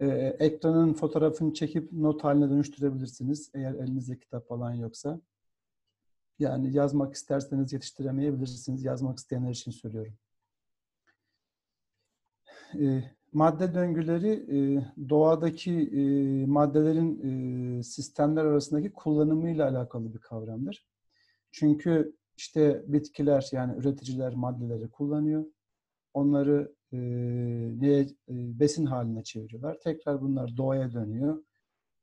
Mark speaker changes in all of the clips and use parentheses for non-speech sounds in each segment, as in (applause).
Speaker 1: e, ekranın fotoğrafını çekip not haline dönüştürebilirsiniz. Eğer elinizde kitap falan yoksa. Yani yazmak isterseniz yetiştiremeyebilirsiniz. Yazmak isteyenler için söylüyorum. E, madde döngüleri e, doğadaki e, maddelerin e, sistemler arasındaki kullanımıyla alakalı bir kavramdır. Çünkü işte bitkiler yani üreticiler maddeleri kullanıyor. Onları e, neye, besin haline çeviriyorlar. Tekrar bunlar doğaya dönüyor.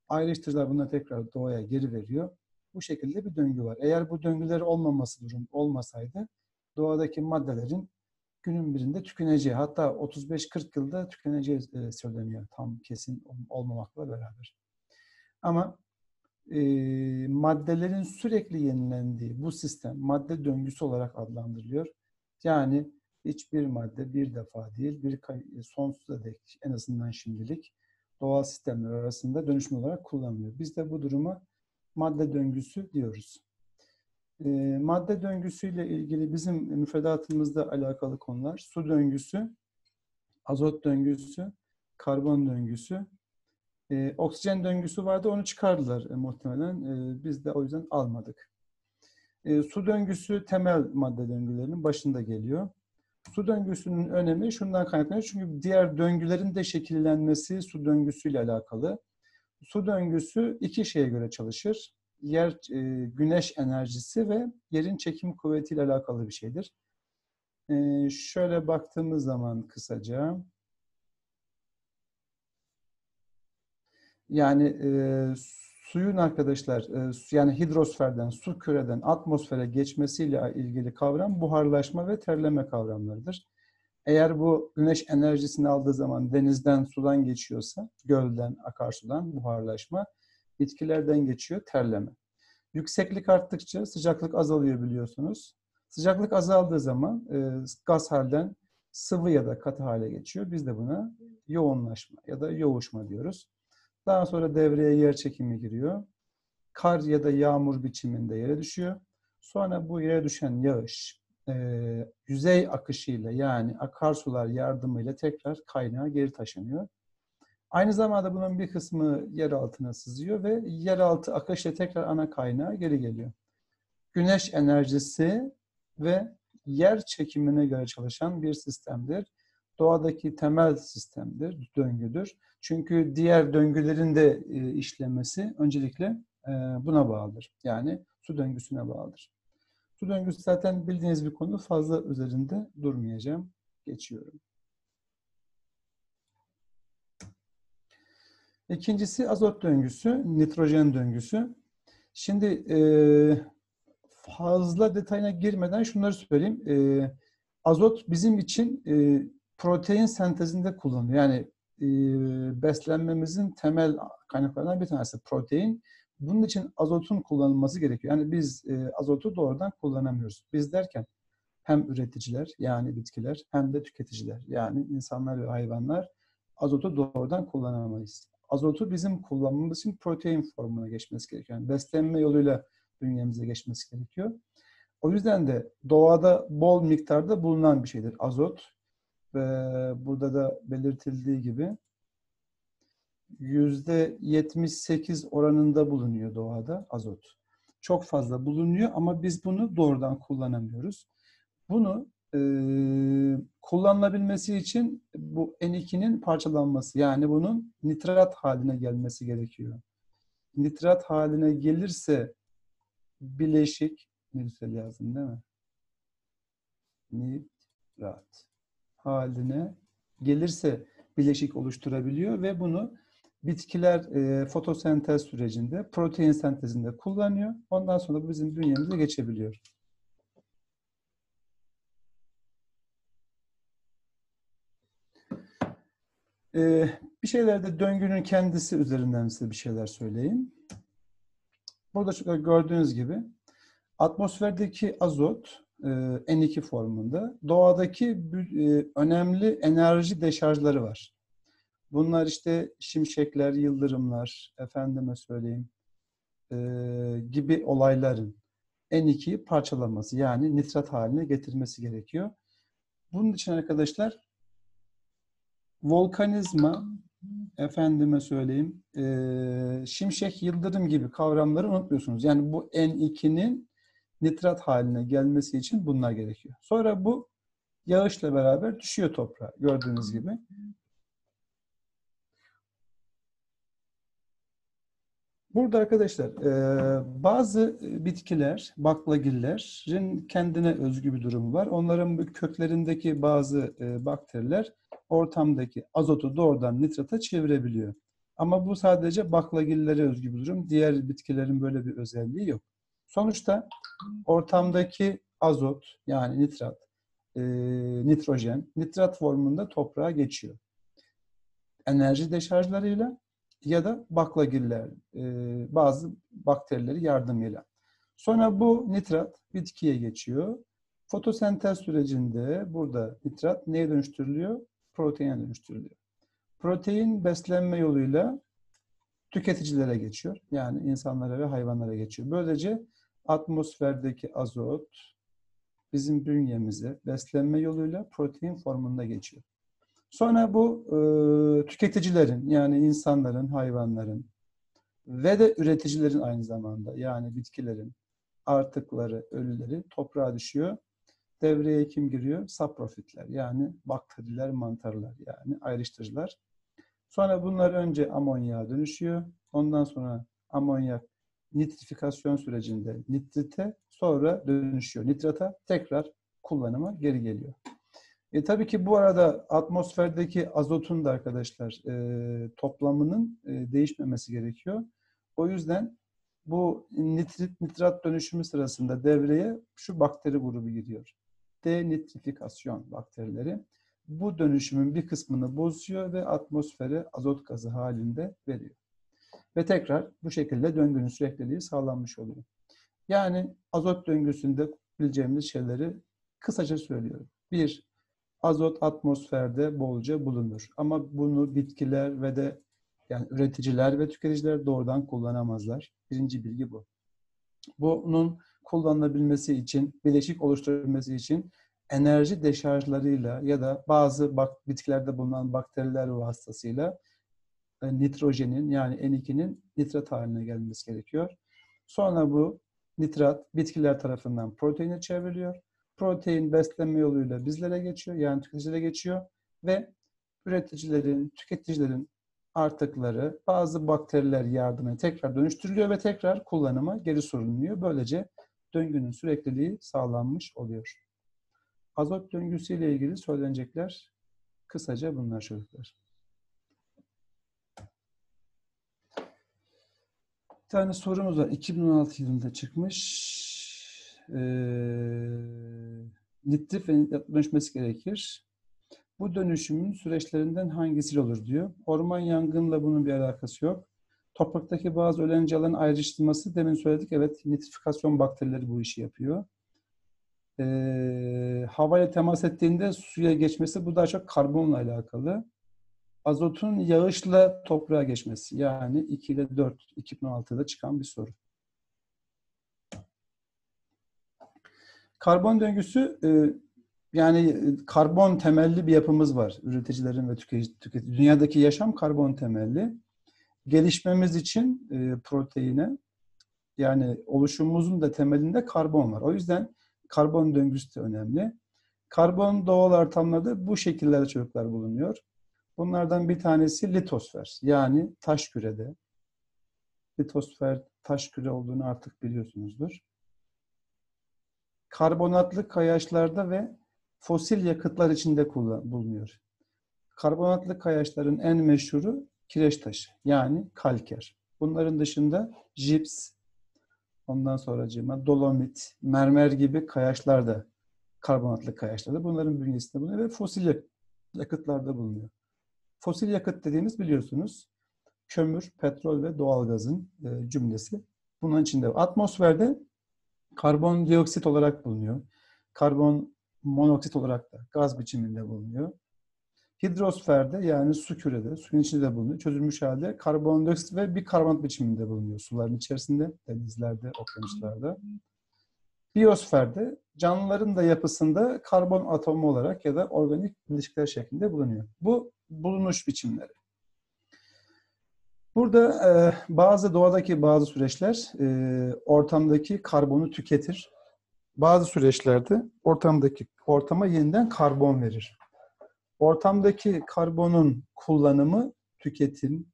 Speaker 1: Ayrıştırıcılar bunları tekrar doğaya geri veriyor. Bu şekilde bir döngü var. Eğer bu döngüler olmaması durum olmasaydı doğadaki maddelerin günün birinde tükeneceği hatta 35-40 yılda tükeneceği e, söyleniyor tam kesin olmamakla beraber. Ama e, maddelerin sürekli yenilendiği bu sistem madde döngüsü olarak adlandırılıyor. Yani hiçbir madde bir defa değil, bir sonsuza dek en azından şimdilik doğal sistemler arasında dönüşüm olarak kullanılıyor. Biz de bu duruma madde döngüsü diyoruz. E, madde döngüsüyle ilgili bizim müfredatımızda alakalı konular su döngüsü, azot döngüsü, karbon döngüsü, e, oksijen döngüsü vardı onu çıkardılar e, muhtemelen. E, biz de o yüzden almadık. E, su döngüsü temel madde döngülerinin başında geliyor. Su döngüsünün önemi şundan kaynaklanıyor. Çünkü diğer döngülerin de şekillenmesi su döngüsüyle alakalı. Su döngüsü iki şeye göre çalışır. Yer, e, güneş enerjisi ve yerin çekim kuvvetiyle alakalı bir şeydir. E, şöyle baktığımız zaman kısaca yani e, suyun arkadaşlar e, yani hidrosferden, su küreden atmosfere geçmesiyle ilgili kavram buharlaşma ve terleme kavramlarıdır. Eğer bu güneş enerjisini aldığı zaman denizden, sudan geçiyorsa, gölden, akarsudan buharlaşma, bitkilerden geçiyor terleme. Yükseklik arttıkça sıcaklık azalıyor biliyorsunuz. Sıcaklık azaldığı zaman e, gaz halden sıvı ya da katı hale geçiyor. Biz de buna yoğunlaşma ya da yoğuşma diyoruz. Daha sonra devreye yer çekimi giriyor. Kar ya da yağmur biçiminde yere düşüyor. Sonra bu yere düşen yağış e, yüzey akışıyla yani akarsular yardımıyla tekrar kaynağa geri taşınıyor. Aynı zamanda bunun bir kısmı yer altına sızıyor ve yeraltı akışla tekrar ana kaynağa geri geliyor. Güneş enerjisi ve yer çekimine göre çalışan bir sistemdir. Doğadaki temel sistemdir, döngüdür. Çünkü diğer döngülerin de e, işlemesi öncelikle e, buna bağlıdır. Yani su döngüsüne bağlıdır. Su döngüsü zaten bildiğiniz bir konu. Fazla üzerinde durmayacağım. Geçiyorum. İkincisi azot döngüsü, nitrojen döngüsü. Şimdi e, fazla detayına girmeden şunları söyleyeyim. Azot bizim için protein sentezinde kullanılıyor. Yani e, beslenmemizin temel kaynaklarından bir tanesi protein. Bunun için azotun kullanılması gerekiyor. Yani biz e, azotu doğrudan kullanamıyoruz. Biz derken hem üreticiler yani bitkiler hem de tüketiciler yani insanlar ve hayvanlar azotu doğrudan kullanamayız. Azotu bizim kullanmamız için protein formuna geçmesi gerekiyor. Yani beslenme yoluyla bünyemize geçmesi gerekiyor. O yüzden de doğada bol miktarda bulunan bir şeydir azot. Ve burada da belirtildiği gibi yüzde 78 oranında bulunuyor doğada azot. Çok fazla bulunuyor ama biz bunu doğrudan kullanamıyoruz. Bunu e, kullanılabilmesi için bu N2'nin parçalanması yani bunun nitrat haline gelmesi gerekiyor. Nitrat haline gelirse bileşik Nilüfer yazdım değil mi? Nitrat haline gelirse bileşik oluşturabiliyor ve bunu bitkiler e, fotosentez sürecinde, protein sentezinde kullanıyor. Ondan sonra bu bizim bünyemize geçebiliyor. Ee, bir şeyler de döngünün kendisi üzerinden size bir şeyler söyleyeyim. Burada gördüğünüz gibi atmosferdeki azot N2 formunda doğadaki e, önemli enerji deşarjları var. Bunlar işte şimşekler, yıldırımlar, efendime söyleyeyim e, gibi olayların N2'yi parçalaması yani nitrat haline getirmesi gerekiyor. Bunun için arkadaşlar volkanizma efendime söyleyeyim e, şimşek, yıldırım gibi kavramları unutmuyorsunuz. Yani bu N2'nin nitrat haline gelmesi için bunlar gerekiyor. Sonra bu yağışla beraber düşüyor toprağa gördüğünüz gibi. Burada arkadaşlar e, bazı bitkiler, baklagillerin kendine özgü bir durumu var. Onların köklerindeki bazı e, bakteriler ortamdaki azotu doğrudan nitrata çevirebiliyor. Ama bu sadece baklagillere özgü bir durum. Diğer bitkilerin böyle bir özelliği yok. Sonuçta ortamdaki azot yani nitrat, e, nitrojen, nitrat formunda toprağa geçiyor. Enerji deşarjlarıyla ya da baklagiller, e, bazı bakterileri yardımıyla. Sonra bu nitrat bitkiye geçiyor. Fotosentez sürecinde burada nitrat neye dönüştürülüyor? Proteine dönüştürülüyor. Protein beslenme yoluyla tüketicilere geçiyor. Yani insanlara ve hayvanlara geçiyor. Böylece atmosferdeki azot bizim bünyemize beslenme yoluyla protein formunda geçiyor. Sonra bu e, tüketicilerin yani insanların, hayvanların ve de üreticilerin aynı zamanda yani bitkilerin artıkları, ölüleri toprağa düşüyor. Devreye kim giriyor? Saprofitler yani bakteriler, mantarlar yani ayrıştırıcılar. Sonra bunlar önce amonyağa dönüşüyor. Ondan sonra amonyak nitrifikasyon sürecinde nitrite sonra dönüşüyor nitrata tekrar kullanıma geri geliyor. E, tabii ki bu arada atmosferdeki azotun da arkadaşlar e, toplamının e, değişmemesi gerekiyor. O yüzden bu nitrit nitrat dönüşümü sırasında devreye şu bakteri grubu giriyor. Denitrifikasyon bakterileri. Bu dönüşümün bir kısmını bozuyor ve atmosfere azot gazı halinde veriyor. Ve tekrar bu şekilde döngünün sürekliliği sağlanmış oluyor. Yani azot döngüsünde bileceğimiz şeyleri kısaca söylüyorum. Bir, azot atmosferde bolca bulunur. Ama bunu bitkiler ve de yani üreticiler ve tüketiciler doğrudan kullanamazlar. Birinci bilgi bu. Bunun kullanılabilmesi için, bileşik oluşturabilmesi için enerji deşarjlarıyla ya da bazı bitkilerde bulunan bakteriler vasıtasıyla nitrojenin yani N2'nin nitrat haline gelmesi gerekiyor. Sonra bu nitrat bitkiler tarafından proteine çevriliyor protein beslenme yoluyla bizlere geçiyor, yani tüketicilere geçiyor ve üreticilerin, tüketicilerin artıkları bazı bakteriler yardımıyla tekrar dönüştürülüyor ve tekrar kullanıma geri soruluyor. Böylece döngünün sürekliliği sağlanmış oluyor. Azot döngüsüyle ilgili söylenecekler kısaca bunlar çocuklar. Tane sorumuz var. 2016 yılında çıkmış e, ve nitrat dönüşmesi gerekir. Bu dönüşümün süreçlerinden hangisi olur diyor. Orman yangınla bunun bir alakası yok. Topraktaki bazı ölen canlıların ayrıştırması demin söyledik. Evet nitrifikasyon bakterileri bu işi yapıyor. E, havaya temas ettiğinde suya geçmesi bu daha çok karbonla alakalı. Azotun yağışla toprağa geçmesi yani 2 ile 4 2016'da çıkan bir soru. Karbon döngüsü e, yani e, karbon temelli bir yapımız var. Üreticilerin ve tüketici, tüketici. Dünyadaki yaşam karbon temelli. Gelişmemiz için e, proteine yani oluşumumuzun da temelinde karbon var. O yüzden karbon döngüsü de önemli. Karbon doğal ortamlarda bu şekillerde çocuklar bulunuyor. Bunlardan bir tanesi litosfer yani taş kürede. Litosfer taş küre olduğunu artık biliyorsunuzdur karbonatlı kayaçlarda ve fosil yakıtlar içinde bulunuyor. Karbonatlı kayaçların en meşhuru kireç taşı yani kalker. Bunların dışında jips, ondan sonra cima, dolomit, mermer gibi kayaçlar da karbonatlı kayaçlarda bunların bünyesinde bulunuyor ve fosil yakıtlarda bulunuyor. Fosil yakıt dediğimiz biliyorsunuz kömür, petrol ve doğalgazın e, cümlesi. Bunun içinde atmosferde karbondioksit olarak bulunuyor. Karbon monoksit olarak da gaz biçiminde bulunuyor. Hidrosferde yani su kürede, suyun içinde de bulunuyor. Çözülmüş halde karbondioksit ve bir karbonat biçiminde bulunuyor suların içerisinde, denizlerde, okyanuslarda. Biyosferde canlıların da yapısında karbon atomu olarak ya da organik bileşikler şeklinde bulunuyor. Bu bulunuş biçimleri. Burada e, bazı doğadaki bazı süreçler e, ortamdaki karbonu tüketir. Bazı süreçlerde ortamdaki ortama yeniden karbon verir. Ortamdaki karbonun kullanımı tüketim,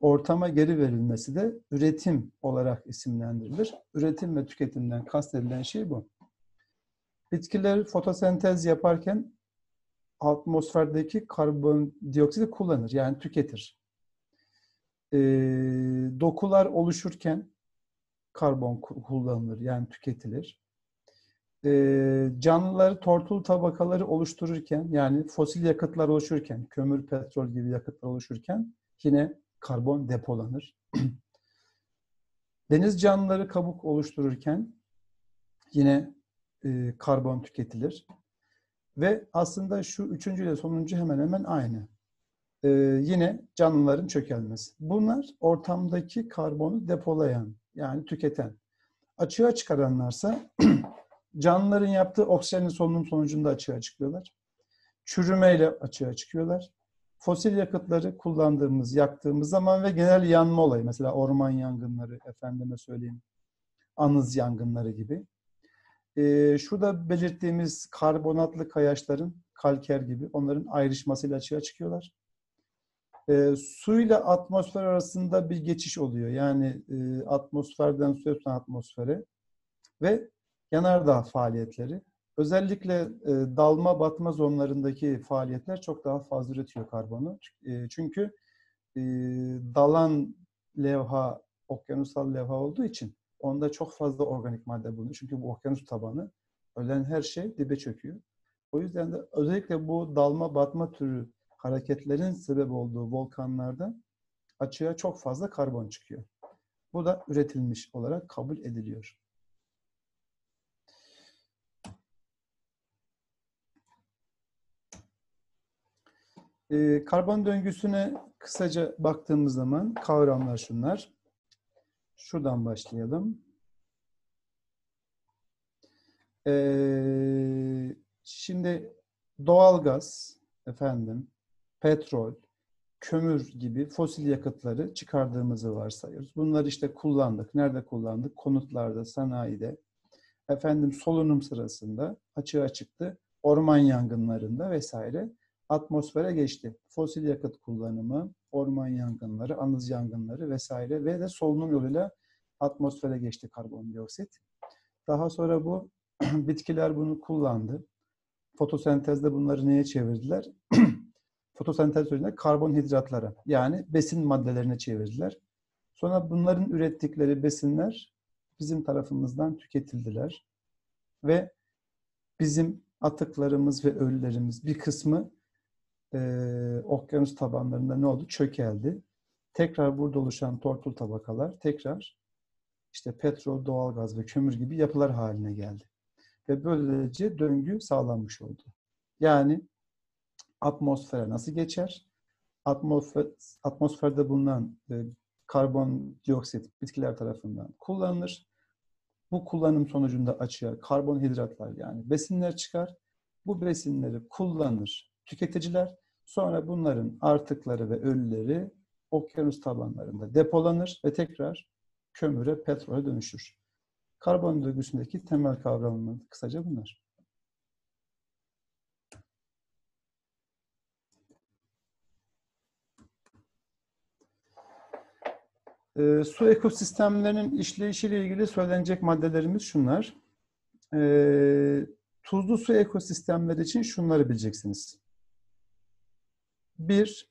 Speaker 1: ortama geri verilmesi de üretim olarak isimlendirilir. Üretim ve tüketimden kastedilen şey bu. Bitkiler fotosentez yaparken atmosferdeki karbondioksiti kullanır, yani tüketir. E, dokular oluşurken karbon kullanılır, yani tüketilir. E, canlıları tortul tabakaları oluştururken, yani fosil yakıtlar oluşurken, kömür, petrol gibi yakıtlar oluşurken yine karbon depolanır. (clears throat) Deniz canlıları kabuk oluştururken yine e, karbon tüketilir. Ve aslında şu üçüncü ile sonuncu hemen hemen aynı. Ee, yine canlıların çökelmesi. Bunlar ortamdaki karbonu depolayan, yani tüketen. Açığa çıkaranlarsa (clears throat) canlıların yaptığı oksijenin solunum sonucunda açığa çıkıyorlar. Çürümeyle açığa çıkıyorlar. Fosil yakıtları kullandığımız, yaktığımız zaman ve genel yanma olayı, mesela orman yangınları, efendime söyleyeyim, anız yangınları gibi e, şurada belirttiğimiz karbonatlı kayaçların kalker gibi onların ayrışmasıyla açığa çıkıyorlar. E, su ile atmosfer arasında bir geçiş oluyor. Yani e, atmosferden suya atmosfere ve yanardağ faaliyetleri. Özellikle e, dalma batma zonlarındaki faaliyetler çok daha fazla üretiyor karbonu. E, çünkü e, dalan levha okyanusal levha olduğu için Onda çok fazla organik madde bulunuyor. Çünkü bu okyanus tabanı ölen her şey dibe çöküyor. O yüzden de özellikle bu dalma batma türü hareketlerin sebep olduğu volkanlarda açığa çok fazla karbon çıkıyor. Bu da üretilmiş olarak kabul ediliyor. Ee, karbon döngüsüne kısaca baktığımız zaman kavramlar şunlar. Şuradan başlayalım. Ee, şimdi doğalgaz, efendim, petrol, kömür gibi fosil yakıtları çıkardığımızı varsayıyoruz. Bunları işte kullandık. Nerede kullandık? Konutlarda, sanayide. Efendim solunum sırasında açığa çıktı. Orman yangınlarında vesaire atmosfere geçti. Fosil yakıt kullanımı, orman yangınları, anız yangınları vesaire ve de solunum yoluyla atmosfere geçti karbondioksit. Daha sonra bu (clears throat) bitkiler bunu kullandı. Fotosentezde bunları neye çevirdiler? (clears throat) Fotosentez sürecinde karbonhidratlara yani besin maddelerine çevirdiler. Sonra bunların ürettikleri besinler bizim tarafımızdan tüketildiler. Ve bizim atıklarımız ve ölülerimiz bir kısmı e, okyanus tabanlarında ne oldu? Çökeldi. Tekrar burada oluşan tortul tabakalar tekrar işte petrol, doğalgaz ve kömür gibi yapılar haline geldi. Ve böylece döngü sağlanmış oldu. Yani atmosfere nasıl geçer? Atmosfer, atmosferde bulunan e, karbondioksit bitkiler tarafından kullanılır. Bu kullanım sonucunda açığa karbonhidratlar yani besinler çıkar. Bu besinleri kullanır tüketiciler. Sonra bunların artıkları ve ölüleri okyanus tabanlarında depolanır ve tekrar kömüre, petrole dönüşür. Karbon döngüsündeki temel kavramlar kısaca bunlar. E, su ekosistemlerinin işleyişiyle ilgili söylenecek maddelerimiz şunlar. E, tuzlu su ekosistemleri için şunları bileceksiniz. Bir,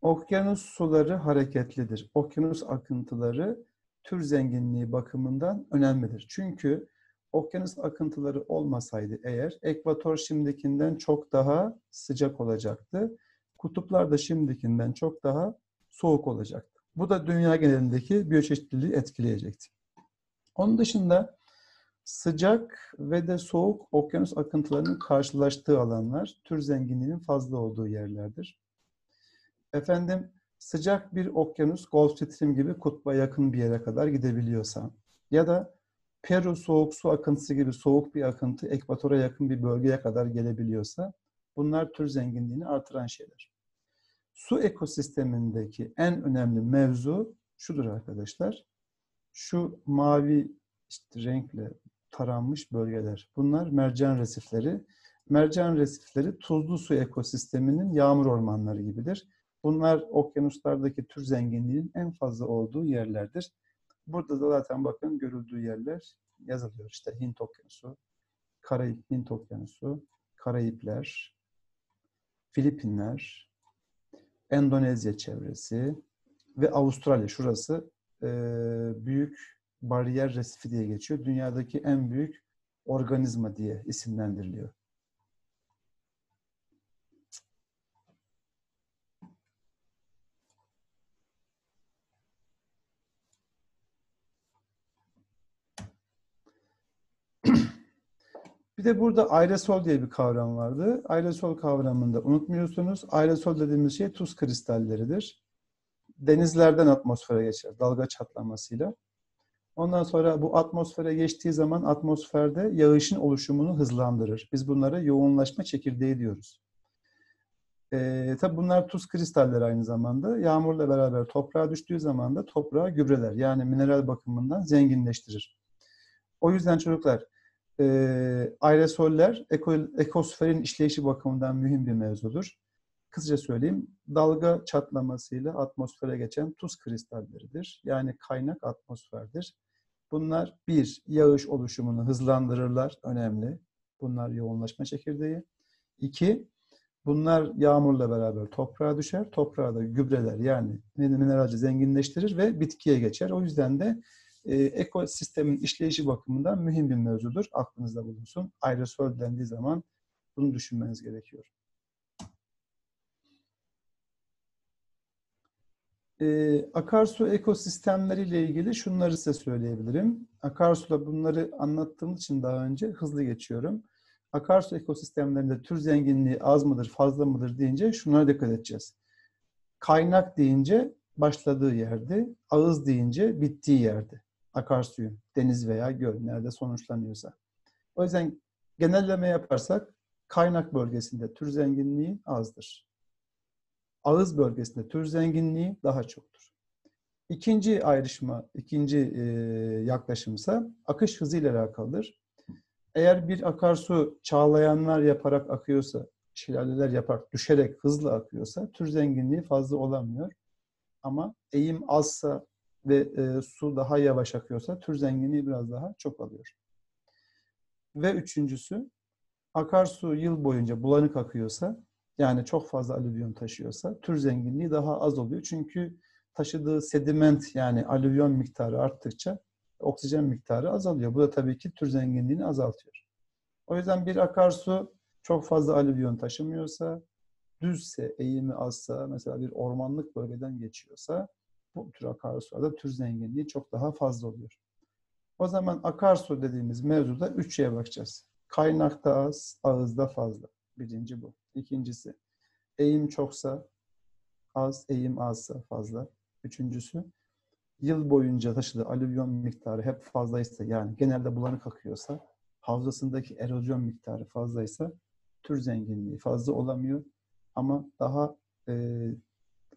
Speaker 1: okyanus suları hareketlidir. Okyanus akıntıları tür zenginliği bakımından önemlidir. Çünkü okyanus akıntıları olmasaydı eğer ekvator şimdikinden çok daha sıcak olacaktı. Kutuplar da şimdikinden çok daha soğuk olacaktı. Bu da dünya genelindeki biyoçeşitliliği etkileyecekti. Onun dışında sıcak ve de soğuk okyanus akıntılarının karşılaştığı alanlar tür zenginliğinin fazla olduğu yerlerdir. Efendim sıcak bir okyanus Gulf Stream gibi kutba yakın bir yere kadar gidebiliyorsa ya da Peru soğuk su akıntısı gibi soğuk bir akıntı ekvatora yakın bir bölgeye kadar gelebiliyorsa bunlar tür zenginliğini artıran şeyler. Su ekosistemindeki en önemli mevzu şudur arkadaşlar. Şu mavi işte renkle taranmış bölgeler. Bunlar mercan resifleri. Mercan resifleri tuzlu su ekosisteminin yağmur ormanları gibidir. Bunlar okyanuslardaki tür zenginliğinin en fazla olduğu yerlerdir. Burada da zaten bakın görüldüğü yerler yazılıyor. İşte Hint Okyanusu, Karayip Hint Okyanusu, Karayipler, Filipinler, Endonezya çevresi ve Avustralya şurası büyük bariyer resifi diye geçiyor. Dünyadaki en büyük organizma diye isimlendiriliyor. Bir de burada aerosol diye bir kavram vardı. Aerosol kavramında unutmuyorsunuz. Aerosol dediğimiz şey tuz kristalleridir. Denizlerden atmosfere geçer dalga çatlamasıyla. Ondan sonra bu atmosfere geçtiği zaman atmosferde yağışın oluşumunu hızlandırır. Biz bunlara yoğunlaşma çekirdeği diyoruz. Ee, tabii bunlar tuz kristalleri aynı zamanda. Yağmurla beraber toprağa düştüğü zaman da toprağı gübreler. Yani mineral bakımından zenginleştirir. O yüzden çocuklar e, aerosoller eko, ekosferin işleyişi bakımından mühim bir mevzudur. Kısaca söyleyeyim, dalga çatlamasıyla atmosfere geçen tuz kristalleridir. Yani kaynak atmosferdir. Bunlar bir, yağış oluşumunu hızlandırırlar, önemli. Bunlar yoğunlaşma çekirdeği. İki, bunlar yağmurla beraber toprağa düşer. Toprağa da gübreler yani mineralci zenginleştirir ve bitkiye geçer. O yüzden de e, ekosistemin işleyişi bakımından mühim bir mevzudur. Aklınızda bulunsun. Aerosol dendiği zaman bunu düşünmeniz gerekiyor. E, akarsu ekosistemleriyle ilgili şunları size söyleyebilirim. Akarsu'da bunları anlattığım için daha önce hızlı geçiyorum. Akarsu ekosistemlerinde tür zenginliği az mıdır, fazla mıdır deyince şunlara dikkat edeceğiz. Kaynak deyince başladığı yerde, ağız deyince bittiği yerde akarsuyun, deniz veya göl nerede sonuçlanıyorsa. O yüzden genelleme yaparsak kaynak bölgesinde tür zenginliği azdır. Ağız bölgesinde tür zenginliği daha çoktur. İkinci ayrışma, ikinci e, yaklaşımsa akış hızıyla alakalıdır. Eğer bir akarsu çağlayanlar yaparak akıyorsa, şelaleler yaparak düşerek hızlı akıyorsa tür zenginliği fazla olamıyor. Ama eğim azsa ve e, su daha yavaş akıyorsa tür zenginliği biraz daha çok alıyor. Ve üçüncüsü akarsu yıl boyunca bulanık akıyorsa yani çok fazla alüvyon taşıyorsa tür zenginliği daha az oluyor. Çünkü taşıdığı sediment yani alüvyon miktarı arttıkça oksijen miktarı azalıyor. Bu da tabii ki tür zenginliğini azaltıyor. O yüzden bir akarsu çok fazla alüvyon taşımıyorsa, düzse, eğimi azsa, mesela bir ormanlık bölgeden geçiyorsa bu tür akarsularda tür zenginliği çok daha fazla oluyor. O zaman akarsu dediğimiz mevzuda üç şeye bakacağız. Kaynakta az, ağızda fazla. Birinci bu. İkincisi, eğim çoksa az, eğim azsa fazla. Üçüncüsü, yıl boyunca taşıdığı alüvyon miktarı hep fazlaysa, yani genelde bulanık akıyorsa, havzasındaki erozyon miktarı fazlaysa, tür zenginliği fazla olamıyor. Ama daha e,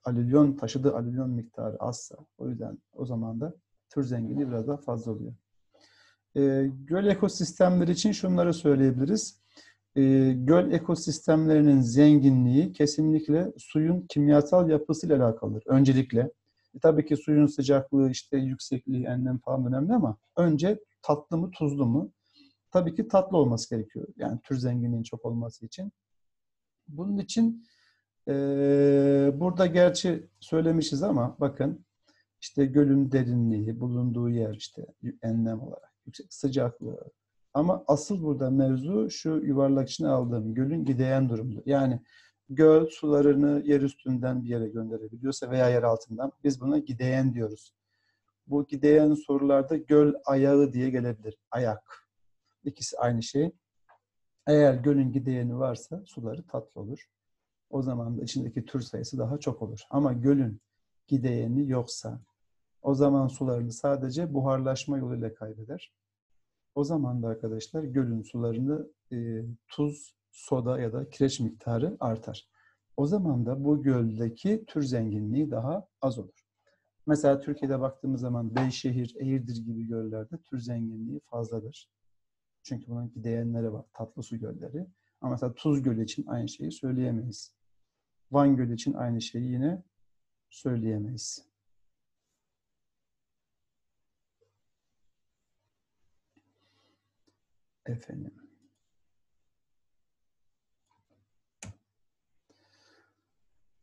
Speaker 1: alüvyon taşıdığı alüvyon miktarı azsa o yüzden o zaman da tür zenginliği biraz daha fazla oluyor. E, göl ekosistemleri için şunları söyleyebiliriz. E, göl ekosistemlerinin zenginliği kesinlikle suyun kimyasal yapısıyla alakalıdır. Öncelikle. E, tabii ki suyun sıcaklığı, işte yüksekliği, enlem falan önemli ama önce tatlı mı, tuzlu mu? Tabii ki tatlı olması gerekiyor. Yani tür zenginliğinin çok olması için. Bunun için ee, burada gerçi söylemişiz ama bakın işte gölün derinliği, bulunduğu yer işte enlem olarak, yüksek sıcaklığı. Ama asıl burada mevzu şu yuvarlak içine aldığım gölün gideyen durumu. Yani göl sularını yer üstünden bir yere gönderebiliyorsa veya yer altından biz buna gideyen diyoruz. Bu gideyen sorularda göl ayağı diye gelebilir. Ayak. İkisi aynı şey. Eğer gölün gideyeni varsa suları tatlı olur. O zaman da içindeki tür sayısı daha çok olur. Ama gölün gideyeni yoksa o zaman sularını sadece buharlaşma yoluyla kaybeder. O zaman da arkadaşlar gölün sularını e, tuz, soda ya da kireç miktarı artar. o zaman da bu göldeki tür zenginliği daha az olur. Mesela Türkiye'de baktığımız zaman Beyşehir, Eğirdir gibi göllerde tür zenginliği fazladır. Çünkü bunun gideyenleri var, tatlı su gölleri. Ama mesela Tuz Gölü için aynı şeyi söyleyemeyiz. Van Gölü için aynı şeyi yine söyleyemeyiz. Efendim.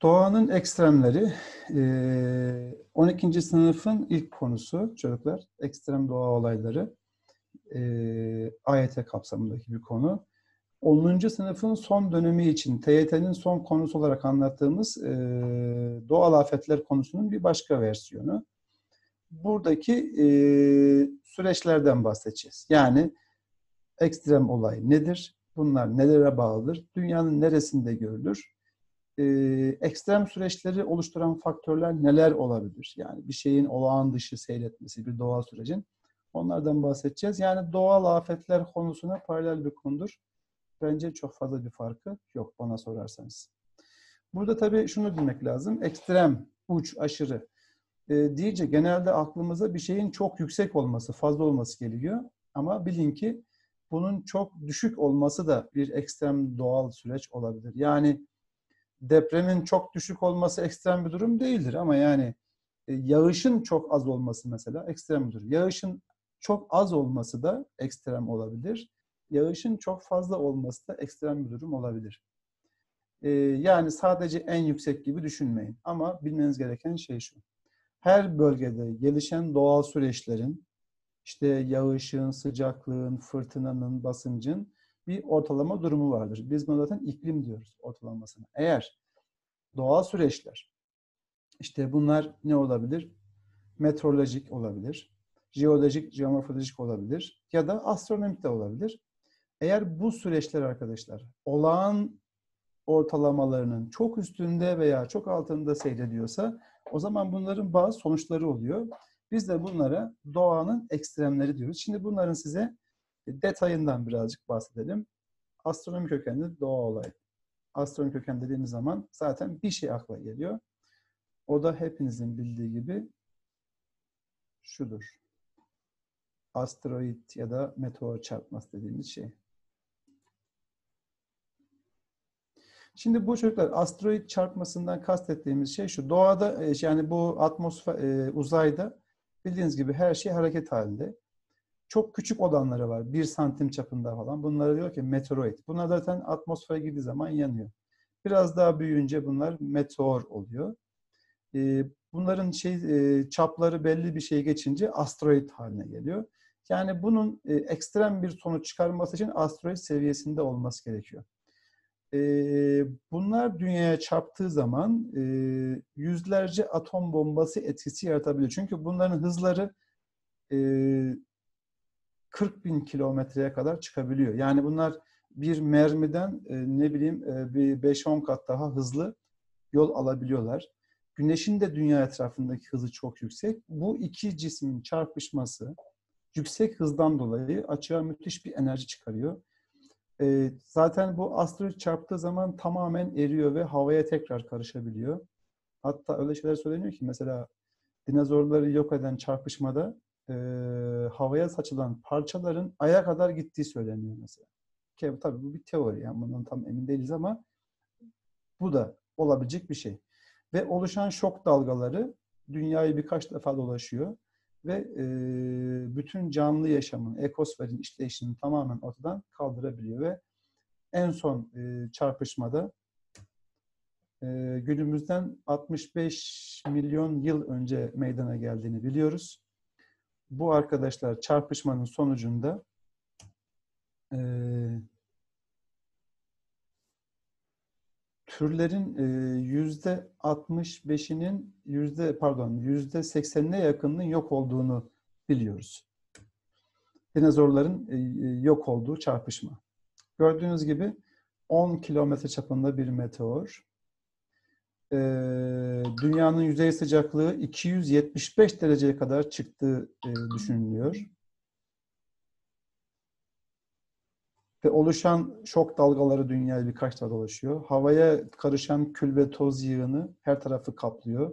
Speaker 1: Doğanın ekstremleri 12. sınıfın ilk konusu çocuklar. Ekstrem doğa olayları AYT kapsamındaki bir konu. 10. sınıfın son dönemi için TYT'nin son konusu olarak anlattığımız doğal afetler konusunun bir başka versiyonu. Buradaki süreçlerden bahsedeceğiz. Yani ekstrem olay nedir? Bunlar nelere bağlıdır? Dünyanın neresinde görülür? e, ekstrem süreçleri oluşturan faktörler neler olabilir? Yani bir şeyin olağan dışı seyretmesi, bir doğal sürecin. Onlardan bahsedeceğiz. Yani doğal afetler konusuna paralel bir konudur. Bence çok fazla bir farkı yok bana sorarsanız. Burada tabii şunu bilmek lazım. Ekstrem, uç, aşırı e, deyince genelde aklımıza bir şeyin çok yüksek olması, fazla olması geliyor. Ama bilin ki bunun çok düşük olması da bir ekstrem doğal süreç olabilir. Yani depremin çok düşük olması ekstrem bir durum değildir ama yani e, yağışın çok az olması mesela ekstrem bir durum. Yağışın çok az olması da ekstrem olabilir. Yağışın çok fazla olması da ekstrem bir durum olabilir. E, yani sadece en yüksek gibi düşünmeyin. Ama bilmeniz gereken şey şu. Her bölgede gelişen doğal süreçlerin işte yağışın, sıcaklığın, fırtınanın, basıncın bir ortalama durumu vardır. Biz buna zaten iklim diyoruz ortalamasına. Eğer doğal süreçler, işte bunlar ne olabilir? Meteorolojik olabilir, jeolojik, geomorfolojik olabilir ya da astronomik de olabilir. Eğer bu süreçler arkadaşlar olağan ortalamalarının çok üstünde veya çok altında seyrediyorsa o zaman bunların bazı sonuçları oluyor. Biz de bunlara doğanın ekstremleri diyoruz. Şimdi bunların size detayından birazcık bahsedelim. Astronomi kökenli doğa olay. Astronomi köken dediğimiz zaman zaten bir şey akla geliyor. O da hepinizin bildiği gibi şudur. Asteroid ya da meteor çarpması dediğimiz şey. Şimdi bu çocuklar asteroid çarpmasından kastettiğimiz şey şu. Doğada e, yani bu atmosfer e, uzayda bildiğiniz gibi her şey hareket halinde. Çok küçük olanları var. Bir santim çapında falan. Bunlara diyor ki meteoroid. Bunlar zaten atmosfere girdiği zaman yanıyor. Biraz daha büyüyünce bunlar meteor oluyor. Ee, bunların şey e, çapları belli bir şey geçince asteroid haline geliyor. Yani bunun e, ekstrem bir sonuç çıkarması için asteroid seviyesinde olması gerekiyor. Ee, bunlar dünyaya çarptığı zaman e, yüzlerce atom bombası etkisi yaratabilir. Çünkü bunların hızları 40 bin kilometreye kadar çıkabiliyor. Yani bunlar bir mermiden e, ne bileyim e, bir 5-10 kat daha hızlı yol alabiliyorlar. Güneşin de dünya etrafındaki hızı çok yüksek. Bu iki cismin çarpışması yüksek hızdan dolayı açığa müthiş bir enerji çıkarıyor. E, zaten bu asteroid çarptığı zaman tamamen eriyor ve havaya tekrar karışabiliyor. Hatta öyle şeyler söyleniyor ki mesela dinozorları yok eden çarpışmada e, havaya saçılan parçaların aya kadar gittiği söyleniyor mesela. Ki tabii bu bir teori yani bundan tam emin değiliz ama bu da olabilecek bir şey. Ve oluşan şok dalgaları dünyayı birkaç defa dolaşıyor ve e, bütün canlı yaşamın, ekosferin işleyişini tamamen ortadan kaldırabiliyor ve en son e, çarpışmada e, günümüzden 65 milyon yıl önce meydana geldiğini biliyoruz. Bu arkadaşlar çarpışmanın sonucunda e, türlerin yüzde 65'inin yüzde pardon yüzde 80'ine yakınının yok olduğunu biliyoruz. Dinozorların yok olduğu çarpışma. Gördüğünüz gibi 10 kilometre çapında bir meteor e, dünyanın yüzey sıcaklığı 275 dereceye kadar çıktığı e, düşünülüyor. Ve oluşan şok dalgaları dünyayı birkaç defa dolaşıyor. Havaya karışan kül ve toz yığını her tarafı kaplıyor.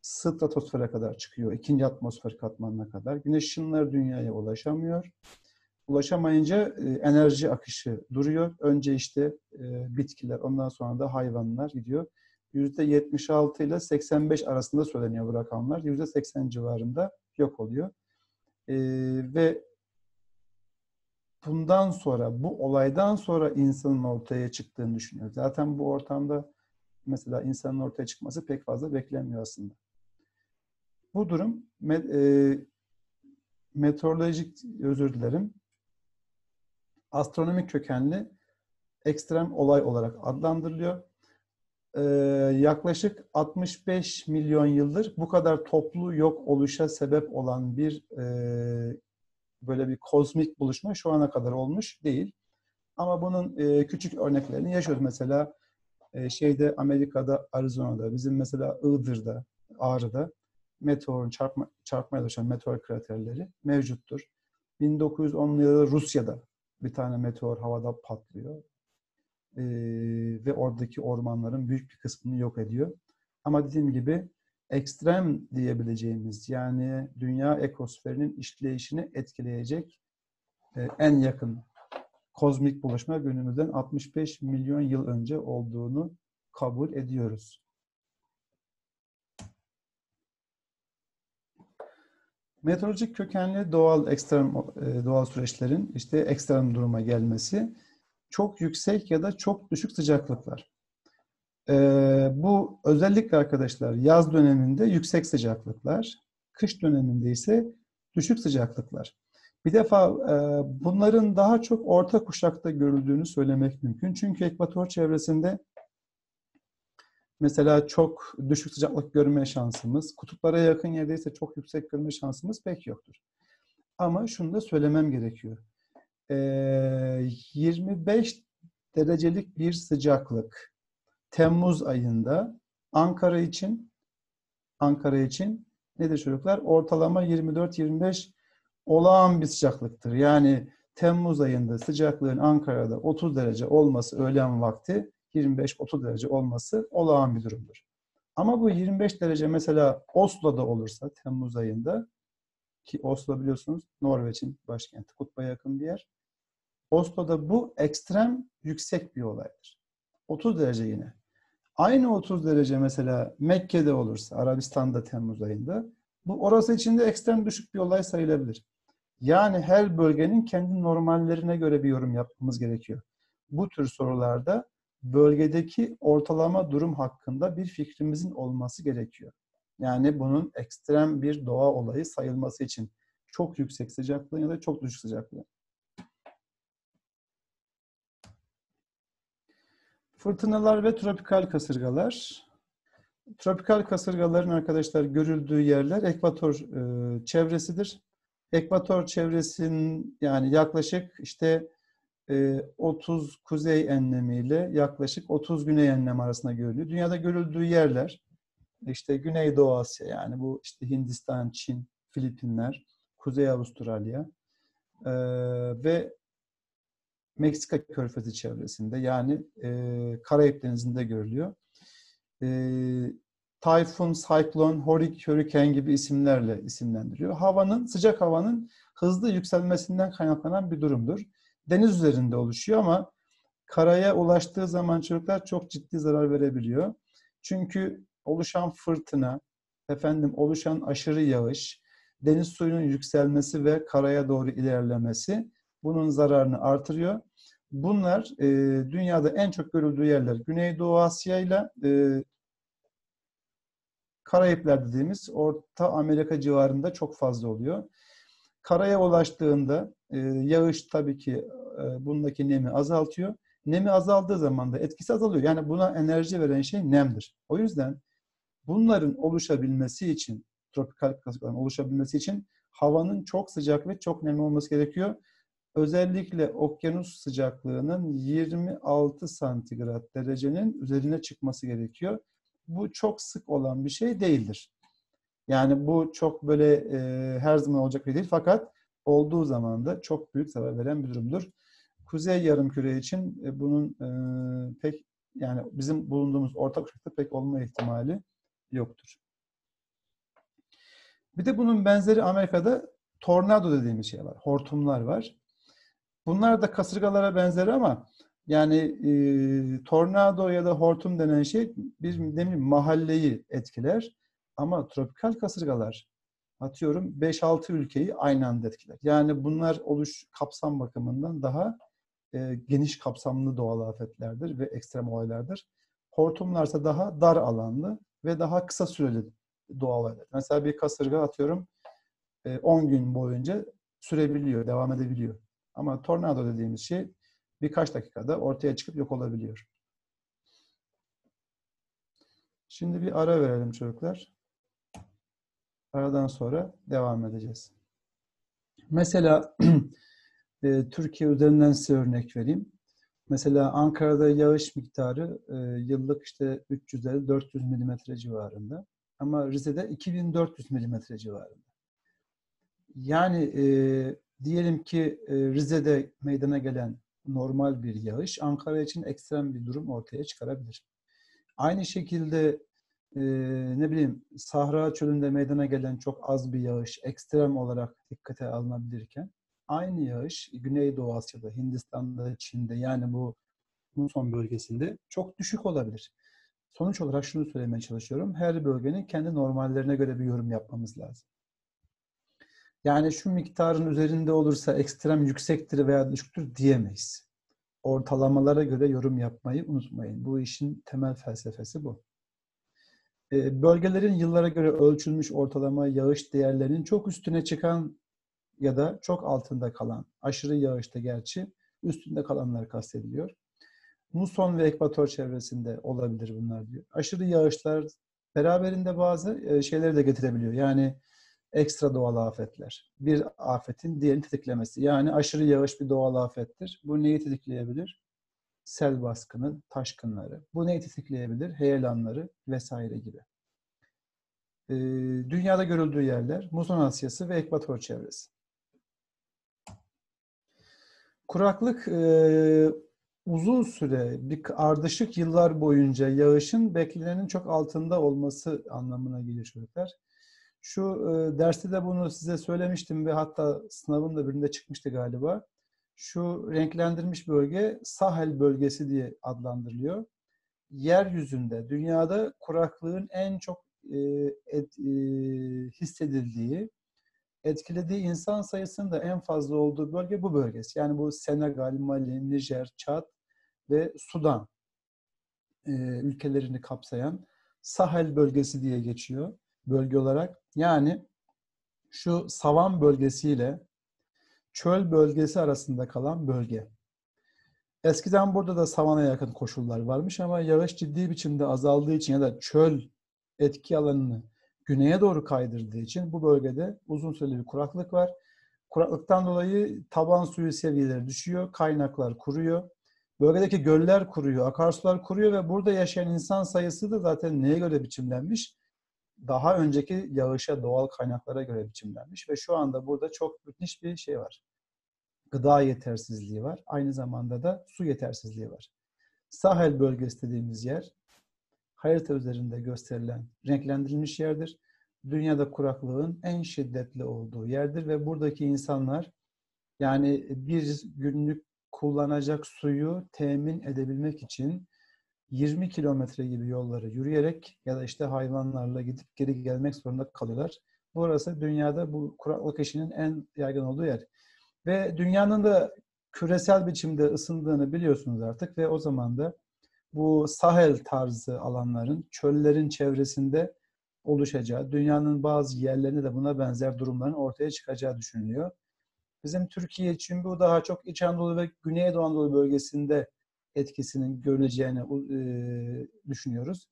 Speaker 1: Stratosfere kadar çıkıyor. ikinci atmosfer katmanına kadar. Güneş ışınları dünyaya ulaşamıyor. Ulaşamayınca e, enerji akışı duruyor. Önce işte e, bitkiler, ondan sonra da hayvanlar gidiyor. %76 ile 85 arasında söyleniyor bu rakamlar. %80 civarında yok oluyor. E, ve bundan sonra, bu olaydan sonra insanın ortaya çıktığını düşünüyor. Zaten bu ortamda mesela insanın ortaya çıkması pek fazla beklenmiyor aslında. Bu durum e, meteorolojik, özür dilerim, astronomik kökenli ekstrem olay olarak adlandırılıyor. Ee, yaklaşık 65 milyon yıldır bu kadar toplu yok oluşa sebep olan bir e, böyle bir kozmik buluşma şu ana kadar olmuş değil. Ama bunun e, küçük örneklerini yaşıyoruz. Mesela e, şeyde Amerika'da, Arizona'da, bizim mesela Iğdır'da, Ağrı'da meteorun çarpma, çarpmaya oluşan meteor kraterleri mevcuttur. 1910'lu yıllarda Rusya'da bir tane meteor havada patlıyor. Ee, ve oradaki ormanların büyük bir kısmını yok ediyor. Ama dediğim gibi ekstrem diyebileceğimiz yani dünya ekosferinin işleyişini etkileyecek e, en yakın kozmik buluşma günümüzden 65 milyon yıl önce olduğunu kabul ediyoruz. Meteorolojik kökenli doğal ekstrem e, doğal süreçlerin işte ekstrem duruma gelmesi çok yüksek ya da çok düşük sıcaklıklar. Ee, bu özellikle arkadaşlar yaz döneminde yüksek sıcaklıklar, kış döneminde ise düşük sıcaklıklar. Bir defa e, bunların daha çok orta kuşakta görüldüğünü söylemek mümkün. Çünkü ekvator çevresinde mesela çok düşük sıcaklık görme şansımız, kutuplara yakın yerde ise çok yüksek görme şansımız pek yoktur. Ama şunu da söylemem gerekiyor. Ee, 25 derecelik bir sıcaklık Temmuz ayında Ankara için Ankara için nedir çocuklar? Ortalama 24-25 olağan bir sıcaklıktır. Yani Temmuz ayında sıcaklığın Ankara'da 30 derece olması öğlen vakti 25-30 derece olması olağan bir durumdur. Ama bu 25 derece mesela Oslo'da olursa Temmuz ayında ki Oslo biliyorsunuz Norveç'in başkenti, kutba yakın bir yer. Oslo'da bu ekstrem yüksek bir olaydır. 30 derece yine. Aynı 30 derece mesela Mekke'de olursa, Arabistan'da Temmuz ayında bu orası için de ekstrem düşük bir olay sayılabilir. Yani her bölgenin kendi normallerine göre bir yorum yapmamız gerekiyor. Bu tür sorularda bölgedeki ortalama durum hakkında bir fikrimizin olması gerekiyor. Yani bunun ekstrem bir doğa olayı sayılması için çok yüksek sıcaklığın ya da çok düşük sıcaklığın. Fırtınalar ve tropikal kasırgalar. Tropikal kasırgaların arkadaşlar görüldüğü yerler ekvator e, çevresidir. Ekvator çevresinin yani yaklaşık işte 30 e, kuzey enlemiyle yaklaşık 30 güney enlem arasında görülüyor. Dünyada görüldüğü yerler işte Güneydoğu Asya yani bu işte Hindistan, Çin, Filipinler, Kuzey Avustralya e, ve Meksika Körfezi çevresinde yani e, Karayip Denizi'nde görülüyor. E, Tayfun, Cyclone, Hurricane gibi isimlerle isimlendiriyor. Havanın, sıcak havanın hızlı yükselmesinden kaynaklanan bir durumdur. Deniz üzerinde oluşuyor ama karaya ulaştığı zaman çocuklar çok ciddi zarar verebiliyor. Çünkü oluşan fırtına, efendim oluşan aşırı yağış, deniz suyunun yükselmesi ve karaya doğru ilerlemesi bunun zararını artırıyor. Bunlar e, dünyada en çok görüldüğü yerler Güneydoğu Asya ile e, Karayipler dediğimiz Orta Amerika civarında çok fazla oluyor. Karaya ulaştığında e, yağış tabii ki e, bundaki nemi azaltıyor. Nemi azaldığı zaman da etkisi azalıyor. Yani buna enerji veren şey nemdir. O yüzden bunların oluşabilmesi için, tropikal kasırgaların oluşabilmesi için havanın çok sıcak ve çok nemli olması gerekiyor. Özellikle okyanus sıcaklığının 26 santigrat derecenin üzerine çıkması gerekiyor. Bu çok sık olan bir şey değildir. Yani bu çok böyle e, her zaman olacak bir değil fakat olduğu zaman da çok büyük zarar veren bir durumdur. Kuzey yarımküre için e, bunun e, pek yani bizim bulunduğumuz ortak kuşakta pek olma ihtimali yoktur. Bir de bunun benzeri Amerika'da tornado dediğimiz şey var. Hortumlar var. Bunlar da kasırgalara benzer ama yani e, tornado ya da hortum denen şey bir ne bileyim, mahalleyi etkiler. Ama tropikal kasırgalar atıyorum 5-6 ülkeyi aynı anda etkiler. Yani bunlar oluş kapsam bakımından daha e, geniş kapsamlı doğal afetlerdir ve ekstrem olaylardır. Hortumlarsa daha dar alanlı ve daha kısa süreli doğal olaylar. Mesela bir kasırga atıyorum 10 e, gün boyunca sürebiliyor, devam edebiliyor. Ama tornado dediğimiz şey birkaç dakikada ortaya çıkıp yok olabiliyor. Şimdi bir ara verelim çocuklar. Aradan sonra devam edeceğiz. Mesela (clears throat) e, Türkiye üzerinden size örnek vereyim. Mesela Ankara'da yağış miktarı e, yıllık işte 300-400 milimetre civarında. Ama Rize'de 2400 milimetre civarında. Yani e, diyelim ki e, Rize'de meydana gelen normal bir yağış Ankara için ekstrem bir durum ortaya çıkarabilir. Aynı şekilde e, ne bileyim Sahra çölünde meydana gelen çok az bir yağış ekstrem olarak dikkate alınabilirken aynı yağış Güneydoğu Asya'da, Hindistan'da, Çin'de yani bu muson bölgesinde çok düşük olabilir. Sonuç olarak şunu söylemeye çalışıyorum. Her bölgenin kendi normallerine göre bir yorum yapmamız lazım. Yani şu miktarın üzerinde olursa ekstrem yüksektir veya düşüktür diyemeyiz. Ortalamalara göre yorum yapmayı unutmayın. Bu işin temel felsefesi bu. Ee, bölgelerin yıllara göre ölçülmüş ortalama yağış değerlerinin çok üstüne çıkan ya da çok altında kalan, aşırı yağışta gerçi üstünde kalanlar kastediliyor. Muson ve ekvator çevresinde olabilir bunlar diyor. Aşırı yağışlar beraberinde bazı e, şeyleri de getirebiliyor. Yani ekstra doğal afetler. Bir afetin diğerini tetiklemesi. Yani aşırı yağış bir doğal afettir. Bu neyi tetikleyebilir? Sel baskını, taşkınları. Bu neyi tetikleyebilir? Heyelanları vesaire gibi. Ee, dünyada görüldüğü yerler Muson Asyası ve ekvator çevresi. Kuraklık e, uzun süre bir ardışık yıllar boyunca yağışın beklenenin çok altında olması anlamına gelir çocuklar. Şu e, derste de bunu size söylemiştim ve hatta sınavın da birinde çıkmıştı galiba. Şu renklendirilmiş bölge Sahel bölgesi diye adlandırılıyor. Yeryüzünde, dünyada kuraklığın en çok e, et, e, hissedildiği, etkilediği insan sayısının da en fazla olduğu bölge bu bölgesi. Yani bu Senegal, Mali, Nijer, Çad ve Sudan e, ülkelerini kapsayan Sahel bölgesi diye geçiyor bölge olarak. Yani şu savan bölgesiyle çöl bölgesi arasında kalan bölge. Eskiden burada da savana yakın koşullar varmış ama yağış ciddi biçimde azaldığı için ya da çöl etki alanını güneye doğru kaydırdığı için bu bölgede uzun süreli bir kuraklık var. Kuraklıktan dolayı taban suyu seviyeleri düşüyor, kaynaklar kuruyor. Bölgedeki göller kuruyor, akarsular kuruyor ve burada yaşayan insan sayısı da zaten neye göre biçimlenmiş? Daha önceki yağışa, doğal kaynaklara göre biçimlenmiş ve şu anda burada çok müthiş bir şey var. Gıda yetersizliği var. Aynı zamanda da su yetersizliği var. Sahel bölgesi dediğimiz yer harita üzerinde gösterilen renklendirilmiş yerdir. Dünyada kuraklığın en şiddetli olduğu yerdir ve buradaki insanlar yani bir günlük kullanacak suyu temin edebilmek için 20 kilometre gibi yolları yürüyerek ya da işte hayvanlarla gidip geri gelmek zorunda kalıyorlar. Burası dünyada bu kuraklık işinin en yaygın olduğu yer. Ve dünyanın da küresel biçimde ısındığını biliyorsunuz artık ve o zaman da bu Sahel tarzı alanların çöllerin çevresinde oluşacağı, dünyanın bazı yerlerinde de buna benzer durumların ortaya çıkacağı düşünülüyor. Bizim Türkiye için bu daha çok İç Anadolu ve Güneydoğu Anadolu bölgesinde etkisinin görüleceğini e, düşünüyoruz.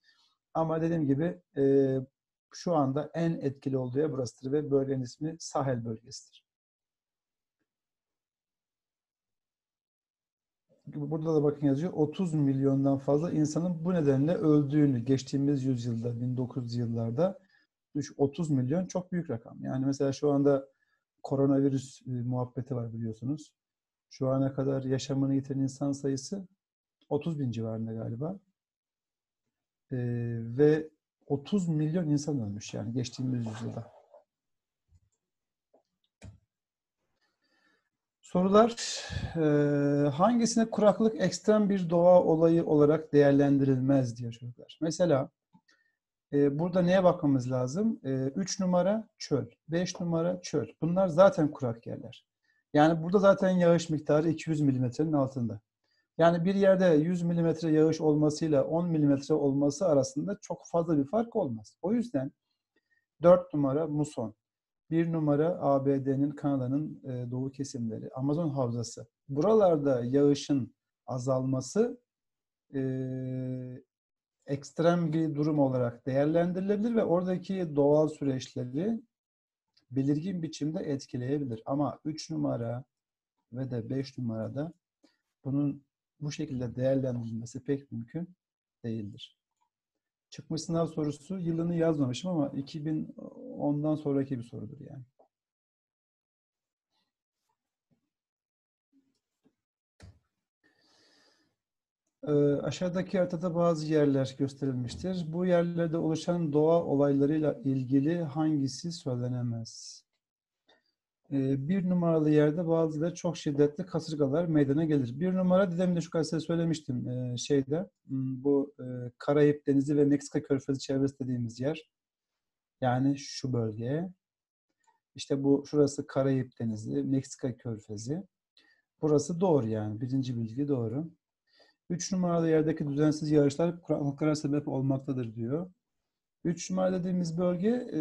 Speaker 1: Ama dediğim gibi e, şu anda en etkili olduğu yer burasıdır ve bölgenin ismi Sahel bölgesidir. Burada da bakın yazıyor 30 milyondan fazla insanın bu nedenle öldüğünü geçtiğimiz yüzyılda 1900 yıllarda 30 milyon çok büyük rakam. Yani mesela şu anda koronavirüs e, muhabbeti var biliyorsunuz. Şu ana kadar yaşamını yitiren insan sayısı 30 bin civarında galiba. Ee, ve 30 milyon insan ölmüş yani geçtiğimiz yüzyılda. Sorular e, hangisine kuraklık ekstrem bir doğa olayı olarak değerlendirilmez diyor çocuklar. Mesela e, burada neye bakmamız lazım? 3 e, numara çöl, 5 numara çöl. Bunlar zaten kurak yerler. Yani burada zaten yağış miktarı 200 milimetrenin altında. Yani bir yerde 100 milimetre yağış olmasıyla 10 milimetre olması arasında çok fazla bir fark olmaz. O yüzden 4 numara muson, 1 numara ABD'nin, Kanada'nın e, doğu kesimleri, Amazon havzası. Buralarda yağışın azalması e, ekstrem bir durum olarak değerlendirilebilir ve oradaki doğal süreçleri belirgin biçimde etkileyebilir. Ama 3 numara ve de 5 numarada bunun bu şekilde değerlendirilmesi pek mümkün değildir. Çıkmış sınav sorusu yılını yazmamışım ama 2010'dan sonraki bir sorudur yani. Ee, aşağıdaki haritada bazı yerler gösterilmiştir. Bu yerlerde oluşan doğa olaylarıyla ilgili hangisi söylenemez? Ee, bir numaralı yerde bazıları çok şiddetli kasırgalar meydana gelir. Bir numara demin de şu kadar söylemiştim e, şeyde hmm, bu e, Karayip Denizi ve Meksika Körfezi çevresi dediğimiz yer. Yani şu bölge. İşte bu şurası Karayip Denizi, Meksika Körfezi. Burası doğru yani. Birinci bilgi doğru. Üç numaralı yerdeki düzensiz yağışlar kuraklıklara sebep olmaktadır diyor. Üç numara dediğimiz bölge e,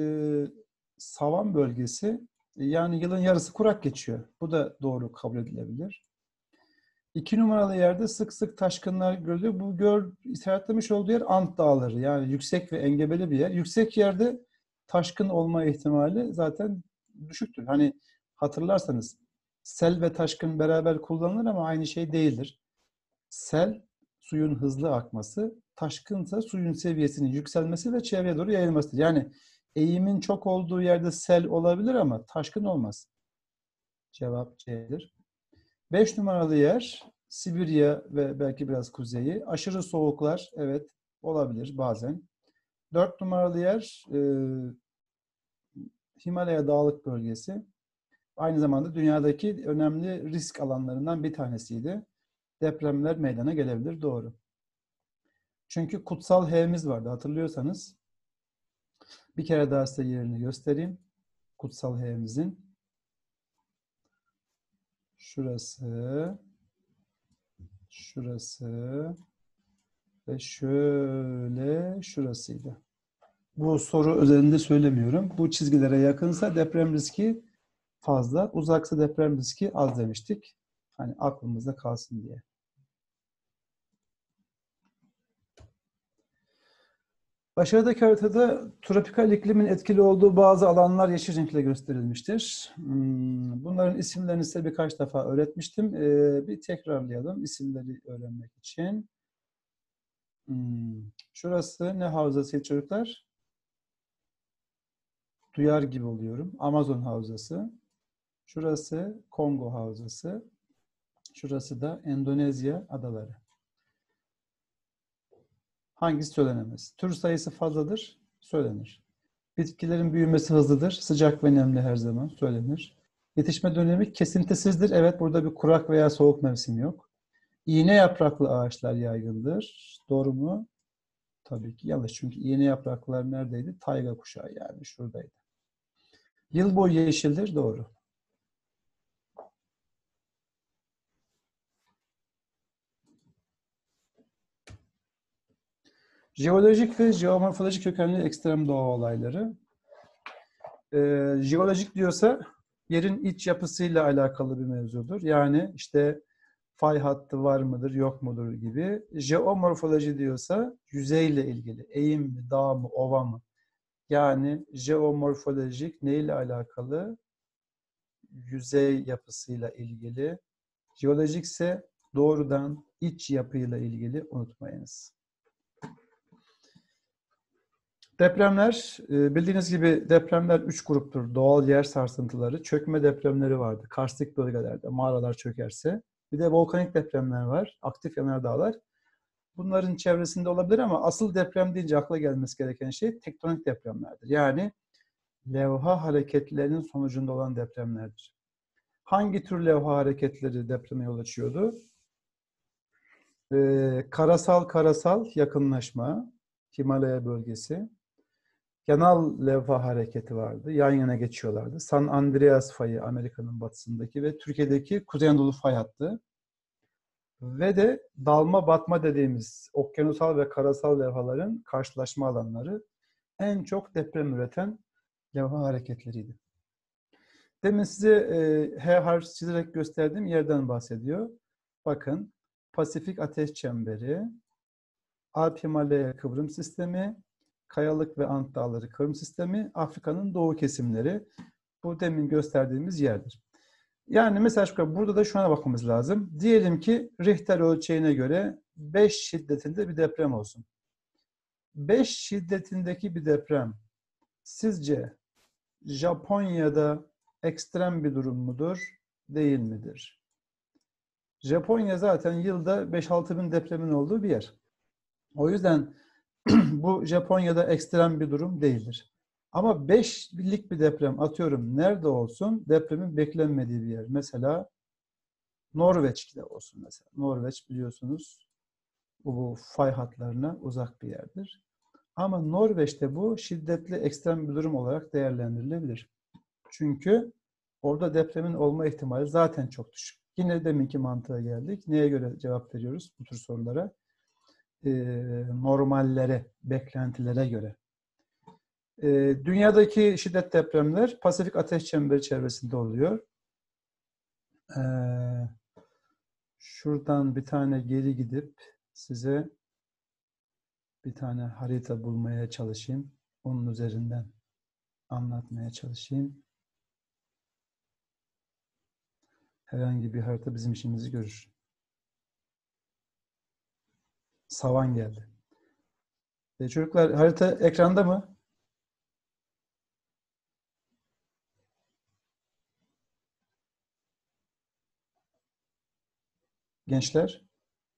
Speaker 1: savan bölgesi yani yılın yarısı kurak geçiyor. Bu da doğru kabul edilebilir. İki numaralı yerde sık sık taşkınlar görülüyor. Bu gör, işaretlemiş olduğu yer Ant Dağları. Yani yüksek ve engebeli bir yer. Yüksek yerde taşkın olma ihtimali zaten düşüktür. Hani hatırlarsanız sel ve taşkın beraber kullanılır ama aynı şey değildir. Sel suyun hızlı akması, taşkınsa suyun seviyesinin yükselmesi ve çevreye doğru yayılmasıdır. Yani eğimin çok olduğu yerde sel olabilir ama taşkın olmaz. Cevap C'dir. 5 numaralı yer Sibirya ve belki biraz kuzeyi. Aşırı soğuklar evet olabilir bazen. 4 numaralı yer e, Himalaya dağlık bölgesi. Aynı zamanda dünyadaki önemli risk alanlarından bir tanesiydi. Depremler meydana gelebilir doğru. Çünkü kutsal H'miz vardı hatırlıyorsanız. Bir kere daha size yerini göstereyim. Kutsal H'mizin. Şurası. Şurası. Ve şöyle şurasıydı. Bu soru özelinde söylemiyorum. Bu çizgilere yakınsa deprem riski fazla, uzaksa deprem riski az demiştik. Hani aklımızda kalsın diye. Aşağıdaki haritada tropikal iklimin etkili olduğu bazı alanlar yeşil renkle gösterilmiştir. Hmm, bunların isimlerini size birkaç defa öğretmiştim. Ee, bir tekrarlayalım isimleri öğrenmek için. Hmm, şurası ne havzası çocuklar? Duyar gibi oluyorum. Amazon havzası. Şurası Kongo havzası. Şurası da Endonezya adaları. Hangisi söylenemez? Tür sayısı fazladır, söylenir. Bitkilerin büyümesi hızlıdır, sıcak ve nemli her zaman söylenir. Yetişme dönemi kesintisizdir. Evet burada bir kurak veya soğuk mevsim yok. İğne yapraklı ağaçlar yaygındır. Doğru mu? Tabii ki yanlış. Çünkü iğne yapraklılar neredeydi? Tayga kuşağı yani şuradaydı. Yıl boyu yeşildir. Doğru. Jeolojik ve jeomorfolojik kökenli ekstrem doğa olayları. Ee, jeolojik diyorsa yerin iç yapısıyla alakalı bir mevzudur. Yani işte fay hattı var mıdır, yok mudur gibi. Jeomorfoloji diyorsa yüzeyle ilgili. Eğim mi, dağ mı, ova mı? Yani jeomorfolojik neyle alakalı? Yüzey yapısıyla ilgili. Jeolojik ise doğrudan iç yapıyla ilgili unutmayınız. Depremler, e, bildiğiniz gibi depremler üç gruptur. Doğal yer sarsıntıları, çökme depremleri vardı. Karstik bölgelerde mağaralar çökerse. Bir de volkanik depremler var, aktif yanardağlar. Bunların çevresinde olabilir ama asıl deprem deyince akla gelmesi gereken şey tektonik depremlerdir. Yani levha hareketlerinin sonucunda olan depremlerdir. Hangi tür levha hareketleri depreme yol açıyordu? Ee, karasal karasal yakınlaşma, Himalaya bölgesi. Yanal levha hareketi vardı. Yan yana geçiyorlardı. San Andreas fayı Amerika'nın batısındaki ve Türkiye'deki Kuzey Anadolu fay hattı. Ve de dalma batma dediğimiz okyanusal ve karasal levhaların karşılaşma alanları en çok deprem üreten levha hareketleriydi. Demin size e, H harf çizerek gösterdiğim yerden bahsediyor. Bakın Pasifik Ateş Çemberi, Alp Himalaya Kıvrım Sistemi, Kayalık ve Ant Dağları Kıvrım Sistemi, Afrika'nın doğu kesimleri. Bu demin gösterdiğimiz yerdir. Yani mesela burada da şuna bakmamız lazım. Diyelim ki Richter ölçeğine göre 5 şiddetinde bir deprem olsun. 5 şiddetindeki bir deprem sizce Japonya'da ekstrem bir durum mudur, değil midir? Japonya zaten yılda 5-6 bin depremin olduğu bir yer. O yüzden (clears throat) bu Japonya'da ekstrem bir durum değildir. Ama 5 birlik bir deprem atıyorum nerede olsun depremin beklenmediği bir yer. Mesela Norveç'te olsun mesela. Norveç biliyorsunuz bu fay hatlarına uzak bir yerdir. Ama Norveç'te bu şiddetli ekstrem bir durum olarak değerlendirilebilir. Çünkü orada depremin olma ihtimali zaten çok düşük. Yine deminki mantığa geldik. Neye göre cevap veriyoruz bu tür sorulara? Ee, normallere, beklentilere göre. Ee, dünyadaki şiddet depremler Pasifik Ateş Çemberi çevresinde oluyor. Ee, şuradan bir tane geri gidip size bir tane harita bulmaya çalışayım. Onun üzerinden anlatmaya çalışayım. Herhangi bir harita bizim işimizi görür. Savan geldi. E çocuklar harita ekranda mı? Gençler.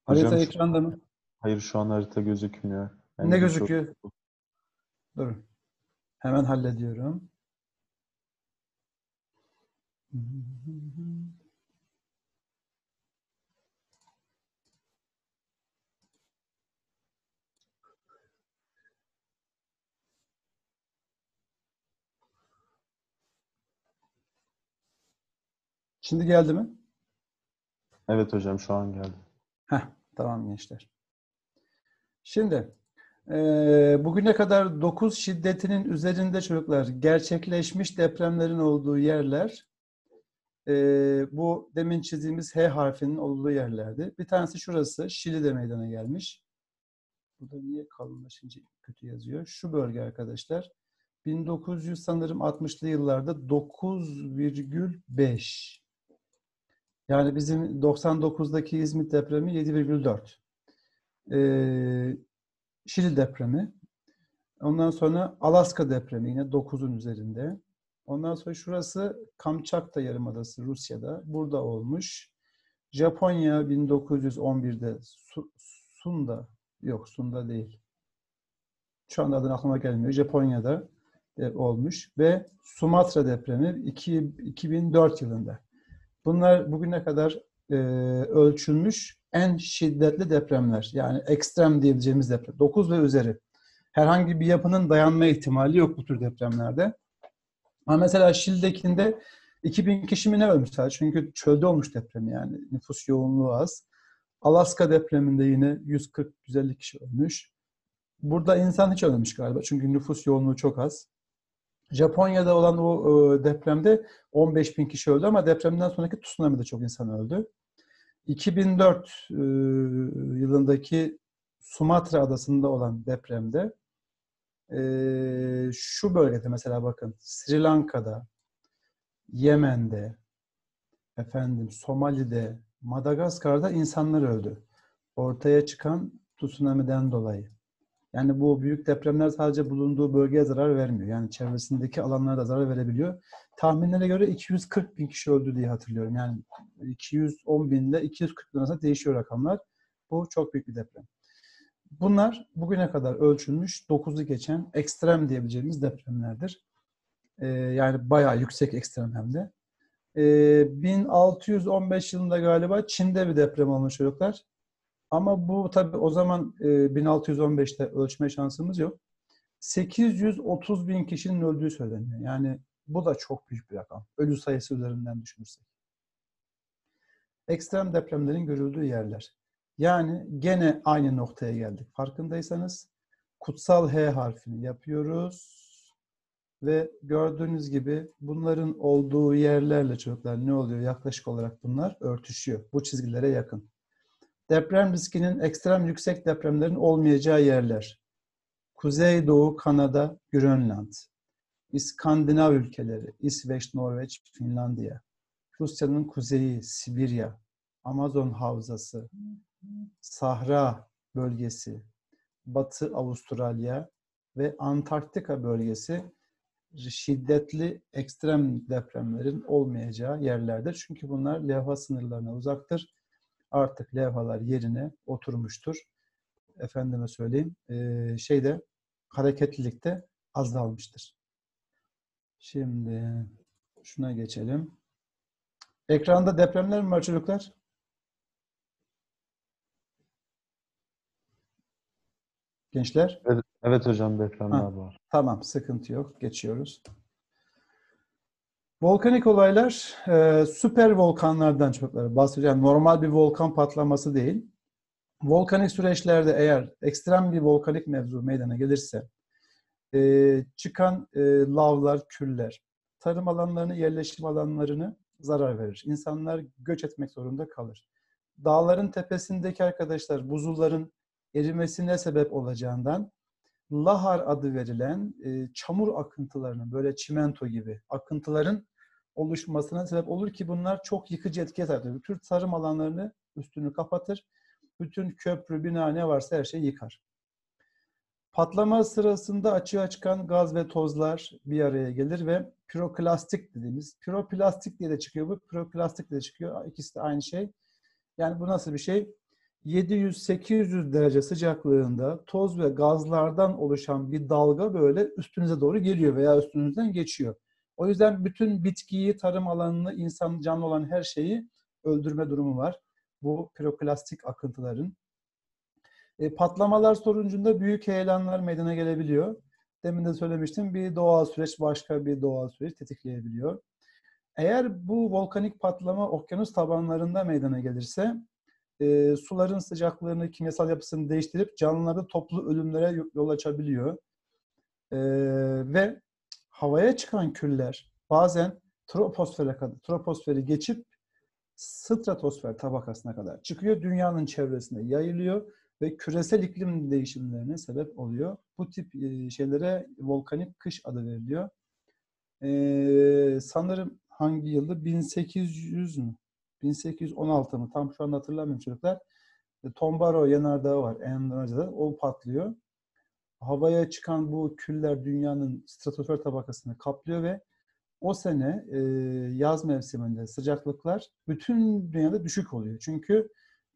Speaker 1: Harita Hocam, ekranda mı?
Speaker 2: Hayır şu an harita gözükmüyor.
Speaker 1: Yani ne gözüküyor? Çok... Durun. Hemen hallediyorum. Şimdi geldi mi?
Speaker 2: Evet hocam şu an geldi.
Speaker 1: Heh, tamam gençler. Şimdi e, bugüne kadar 9 şiddetinin üzerinde çocuklar gerçekleşmiş depremlerin olduğu yerler e, bu demin çizdiğimiz H harfinin olduğu yerlerdi. Bir tanesi şurası Şili'de meydana gelmiş. Burada niye kalınlaşınca kötü yazıyor? Şu bölge arkadaşlar. 1900 sanırım 60'lı yıllarda 9,5 yani bizim 99'daki İzmit depremi 7,4. Ee, Şili depremi. Ondan sonra Alaska depremi yine 9'un üzerinde. Ondan sonra şurası Kamçatka Yarımadası Rusya'da. Burada olmuş. Japonya 1911'de Sunda yok Sunda değil. Şu anda adın aklıma gelmiyor. Japonya'da e, olmuş ve Sumatra depremi 2, 2004 yılında. Bunlar bugüne kadar e, ölçülmüş en şiddetli depremler. Yani ekstrem diyebileceğimiz deprem. 9 ve üzeri. Herhangi bir yapının dayanma ihtimali yok bu tür depremlerde. Ama mesela Şili'dekinde 2000 kişi mi ne ölmüş sadece? Çünkü çölde olmuş deprem yani. Nüfus yoğunluğu az. Alaska depreminde yine 140-150 kişi ölmüş. Burada insan hiç ölmemiş galiba. Çünkü nüfus yoğunluğu çok az. Japonya'da olan o e, depremde 15 bin kişi öldü ama depremden sonraki tsunami'de çok insan öldü. 2004 e, yılındaki Sumatra adasında olan depremde e, şu bölgede mesela bakın Sri Lanka'da, Yemen'de, efendim Somali'de, Madagaskar'da insanlar öldü. Ortaya çıkan tsunami'den dolayı. Yani bu büyük depremler sadece bulunduğu bölgeye zarar vermiyor. Yani çevresindeki alanlara da zarar verebiliyor. Tahminlere göre 240 bin kişi öldü diye hatırlıyorum. Yani 210 bin ile 240 bin arasında değişiyor rakamlar. Bu çok büyük bir deprem. Bunlar bugüne kadar ölçülmüş 9'u geçen ekstrem diyebileceğimiz depremlerdir. Ee, yani bayağı yüksek ekstrem hem de. Ee, 1615 yılında galiba Çin'de bir deprem olmuş çocuklar. Ama bu tabii o zaman e, 1615'te ölçme şansımız yok. 830 bin kişinin öldüğü söyleniyor. Yani bu da çok büyük bir rakam. Ölü sayısı üzerinden düşünürsek. Ekstrem depremlerin görüldüğü yerler. Yani gene aynı noktaya geldik. Farkındaysanız kutsal H harfini yapıyoruz. Ve gördüğünüz gibi bunların olduğu yerlerle çocuklar ne oluyor? Yaklaşık olarak bunlar örtüşüyor. Bu çizgilere yakın. Deprem riskinin ekstrem yüksek depremlerin olmayacağı yerler. Kuzeydoğu Kanada, Grönland. İskandinav ülkeleri, İsveç, Norveç, Finlandiya. Rusya'nın kuzeyi, Sibirya, Amazon havzası, Sahra bölgesi, Batı Avustralya ve Antarktika bölgesi şiddetli ekstrem depremlerin olmayacağı yerlerdir. Çünkü bunlar levha sınırlarına uzaktır. Artık levhalar yerine oturmuştur. Efendime söyleyeyim, e, şeyde hareketlilik de azalmıştır. Şimdi şuna geçelim. Ekranda depremler mi var çocuklar? Gençler?
Speaker 2: Evet, evet hocam depremler
Speaker 1: Ha.
Speaker 2: var.
Speaker 1: Tamam, sıkıntı yok. Geçiyoruz. Volkanik olaylar e, süper volkanlardan çocuklar bahsediyor. Normal bir volkan patlaması değil. Volkanik süreçlerde eğer ekstrem bir volkanik mevzu meydana gelirse e, çıkan e, lavlar, küller, tarım alanlarını, yerleşim alanlarını zarar verir. İnsanlar göç etmek zorunda kalır. Dağların tepesindeki arkadaşlar buzulların erimesine sebep olacağından lahar adı verilen e, çamur akıntılarının böyle çimento gibi akıntıların oluşmasına sebep olur ki bunlar çok yıkıcı etkiye sahiptir. Bütün tarım alanlarını üstünü kapatır. Bütün köprü, bina ne varsa her şeyi yıkar. Patlama sırasında açığa çıkan gaz ve tozlar bir araya gelir ve piroklastik dediğimiz, piroplastik diye de çıkıyor bu, piroklastik diye de çıkıyor. İkisi de aynı şey. Yani bu nasıl bir şey? 700-800 derece sıcaklığında toz ve gazlardan oluşan bir dalga böyle üstünüze doğru geliyor veya üstünüzden geçiyor. O yüzden bütün bitkiyi, tarım alanını, insan canlı olan her şeyi öldürme durumu var. Bu piroklastik akıntıların. E, patlamalar sonucunda büyük heyelanlar meydana gelebiliyor. Demin de söylemiştim bir doğal süreç başka bir doğal süreç tetikleyebiliyor. Eğer bu volkanik patlama okyanus tabanlarında meydana gelirse e, suların sıcaklığını, kimyasal yapısını değiştirip canlılarda toplu ölümlere yol açabiliyor. E, ve havaya çıkan küller bazen troposfere kadar, troposferi geçip stratosfer tabakasına kadar çıkıyor. Dünyanın çevresinde yayılıyor ve küresel iklim değişimlerine sebep oluyor. Bu tip şeylere volkanik kış adı veriliyor. Ee, sanırım hangi yılda? 1800 mü? 1816 mı? Tam şu anda hatırlamıyorum çocuklar. Tombaro yanardağı var Endonezya'da. O patlıyor. Havaya çıkan bu küller dünyanın stratosfer tabakasını kaplıyor ve o sene e, yaz mevsiminde sıcaklıklar bütün dünyada düşük oluyor. Çünkü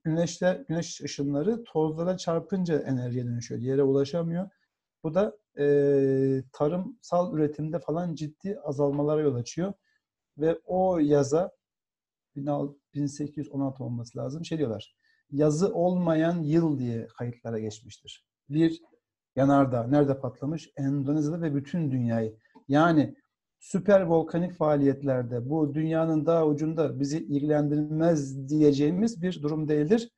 Speaker 1: güneşler, güneş ışınları tozlara çarpınca enerjiye dönüşüyor. Yere ulaşamıyor. Bu da e, tarımsal üretimde falan ciddi azalmalara yol açıyor. Ve o yaza 1816 olması lazım. Şey diyorlar. Yazı olmayan yıl diye kayıtlara geçmiştir. Bir yanardağ nerede patlamış? Endonezya'da ve bütün dünyayı. Yani süper volkanik faaliyetlerde bu dünyanın daha ucunda bizi ilgilendirmez diyeceğimiz bir durum değildir.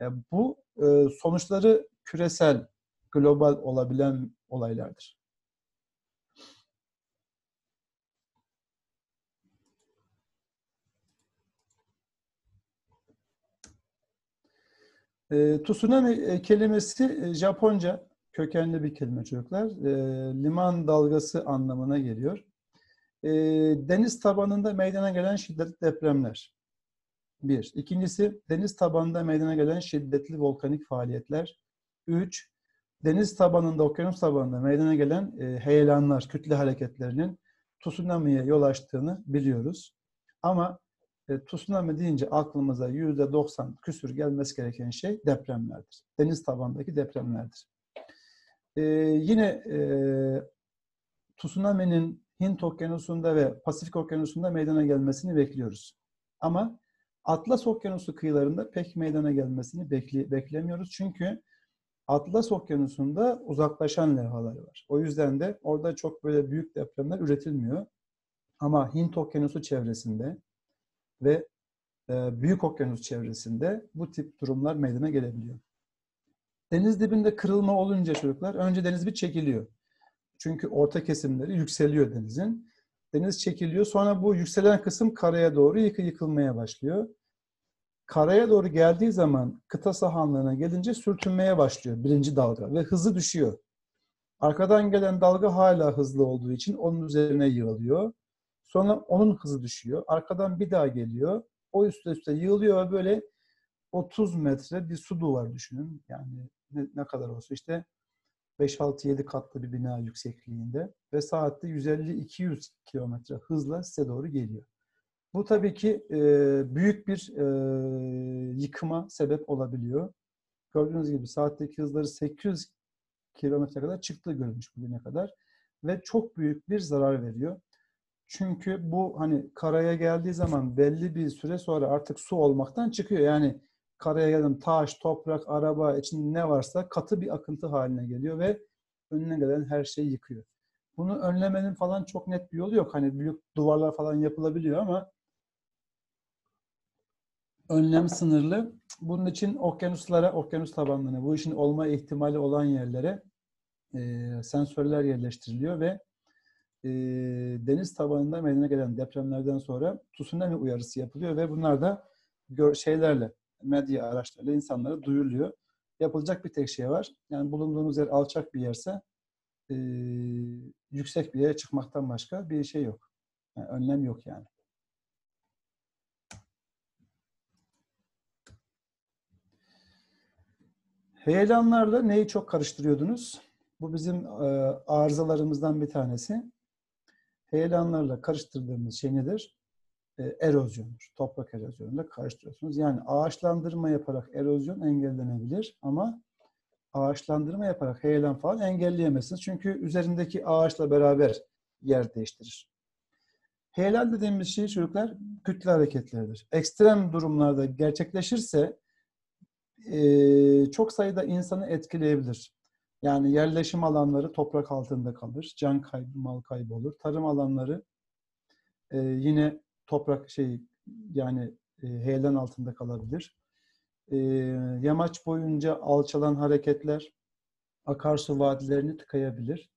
Speaker 1: E, bu e, sonuçları küresel, global olabilen olaylardır. E, tsunami kelimesi Japonca kökenli bir kelime çocuklar. liman dalgası anlamına geliyor. deniz tabanında meydana gelen şiddetli depremler. Bir. İkincisi deniz tabanında meydana gelen şiddetli volkanik faaliyetler. Üç. deniz tabanında, okyanus tabanında meydana gelen e, heyelanlar, kütle hareketlerinin tsunami'ye yol açtığını biliyoruz. Ama e, tsunami deyince aklımıza yüzde 90 küsür gelmesi gereken şey depremlerdir. Deniz tabandaki depremlerdir. E, yine e, tsunami'nin Hint Okyanusu'nda ve Pasifik Okyanusu'nda meydana gelmesini bekliyoruz. Ama Atlas Okyanusu kıyılarında pek meydana gelmesini bekle, beklemiyoruz. Çünkü Atlas Okyanusu'nda uzaklaşan levhalar var. O yüzden de orada çok böyle büyük depremler üretilmiyor. Ama Hint Okyanusu çevresinde ve e, Büyük Okyanus çevresinde bu tip durumlar meydana gelebiliyor. Deniz dibinde kırılma olunca çocuklar önce deniz bir çekiliyor. Çünkü orta kesimleri yükseliyor denizin. Deniz çekiliyor. Sonra bu yükselen kısım karaya doğru yıkı yıkılmaya başlıyor. Karaya doğru geldiği zaman kıta sahanlığına gelince sürtünmeye başlıyor birinci dalga ve hızı düşüyor. Arkadan gelen dalga hala hızlı olduğu için onun üzerine yığılıyor. Sonra onun hızı düşüyor. Arkadan bir daha geliyor. O üstte üstte yığılıyor ve böyle 30 metre bir su duvarı düşünün. Yani ne, ne kadar olsa işte 5-6-7 katlı bir bina yüksekliğinde ve saatte 150-200 kilometre hızla size doğru geliyor. Bu tabii ki e, büyük bir e, yıkıma sebep olabiliyor. Gördüğünüz gibi saatteki hızları 800 kilometre kadar çıktığı görülmüş bugüne kadar ve çok büyük bir zarar veriyor. Çünkü bu hani karaya geldiği zaman belli bir süre sonra artık su olmaktan çıkıyor. Yani karaya geldim taş, toprak, araba içinde ne varsa katı bir akıntı haline geliyor ve önüne gelen her şeyi yıkıyor. Bunu önlemenin falan çok net bir yolu yok. Hani büyük duvarlar falan yapılabiliyor ama önlem sınırlı. Bunun için okyanuslara, okyanus tabanlarına, bu işin olma ihtimali olan yerlere e, sensörler yerleştiriliyor ve e, deniz tabanında meydana gelen depremlerden sonra tsunami uyarısı yapılıyor ve bunlar da gör, şeylerle, medya araçlarıyla insanlara duyuruluyor. Yapılacak bir tek şey var. Yani bulunduğunuz yer alçak bir yerse e, yüksek bir yere çıkmaktan başka bir şey yok. Yani önlem yok yani. Heyelanlarla neyi çok karıştırıyordunuz? Bu bizim e, arızalarımızdan bir tanesi. Heyelanlarla karıştırdığımız şey nedir? E, erozyondur. Toprak erozyonuyla karıştırıyorsunuz. Yani ağaçlandırma yaparak erozyon engellenebilir ama ağaçlandırma yaparak heyelan falan engelleyemezsiniz. Çünkü üzerindeki ağaçla beraber yer değiştirir. Heyelan dediğimiz şey çocuklar kütle hareketleridir. Ekstrem durumlarda gerçekleşirse e, çok sayıda insanı etkileyebilir. Yani yerleşim alanları toprak altında kalır, can kaybı, mal kaybı olur. Tarım alanları e, yine toprak şey yani e, heyelan altında kalabilir. E, yamaç boyunca alçalan hareketler akarsu vadilerini tıkayabilir.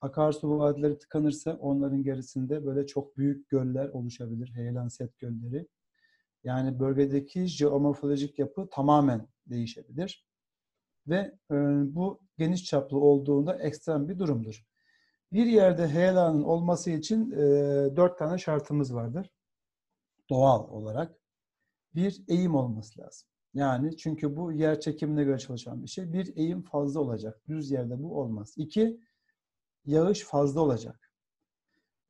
Speaker 1: Akarsu vadileri tıkanırsa onların gerisinde böyle çok büyük göller oluşabilir. Heyelan set gölleri. Yani bölgedeki jeomorfolojik yapı tamamen değişebilir. Ve e, bu geniş çaplı olduğunda ekstrem bir durumdur. Bir yerde heyelanın olması için e, dört tane şartımız vardır. Doğal olarak. Bir, eğim olması lazım. Yani çünkü bu yer çekimine göre çalışan bir şey. Bir, eğim fazla olacak. Düz yerde bu olmaz. İki, yağış fazla olacak.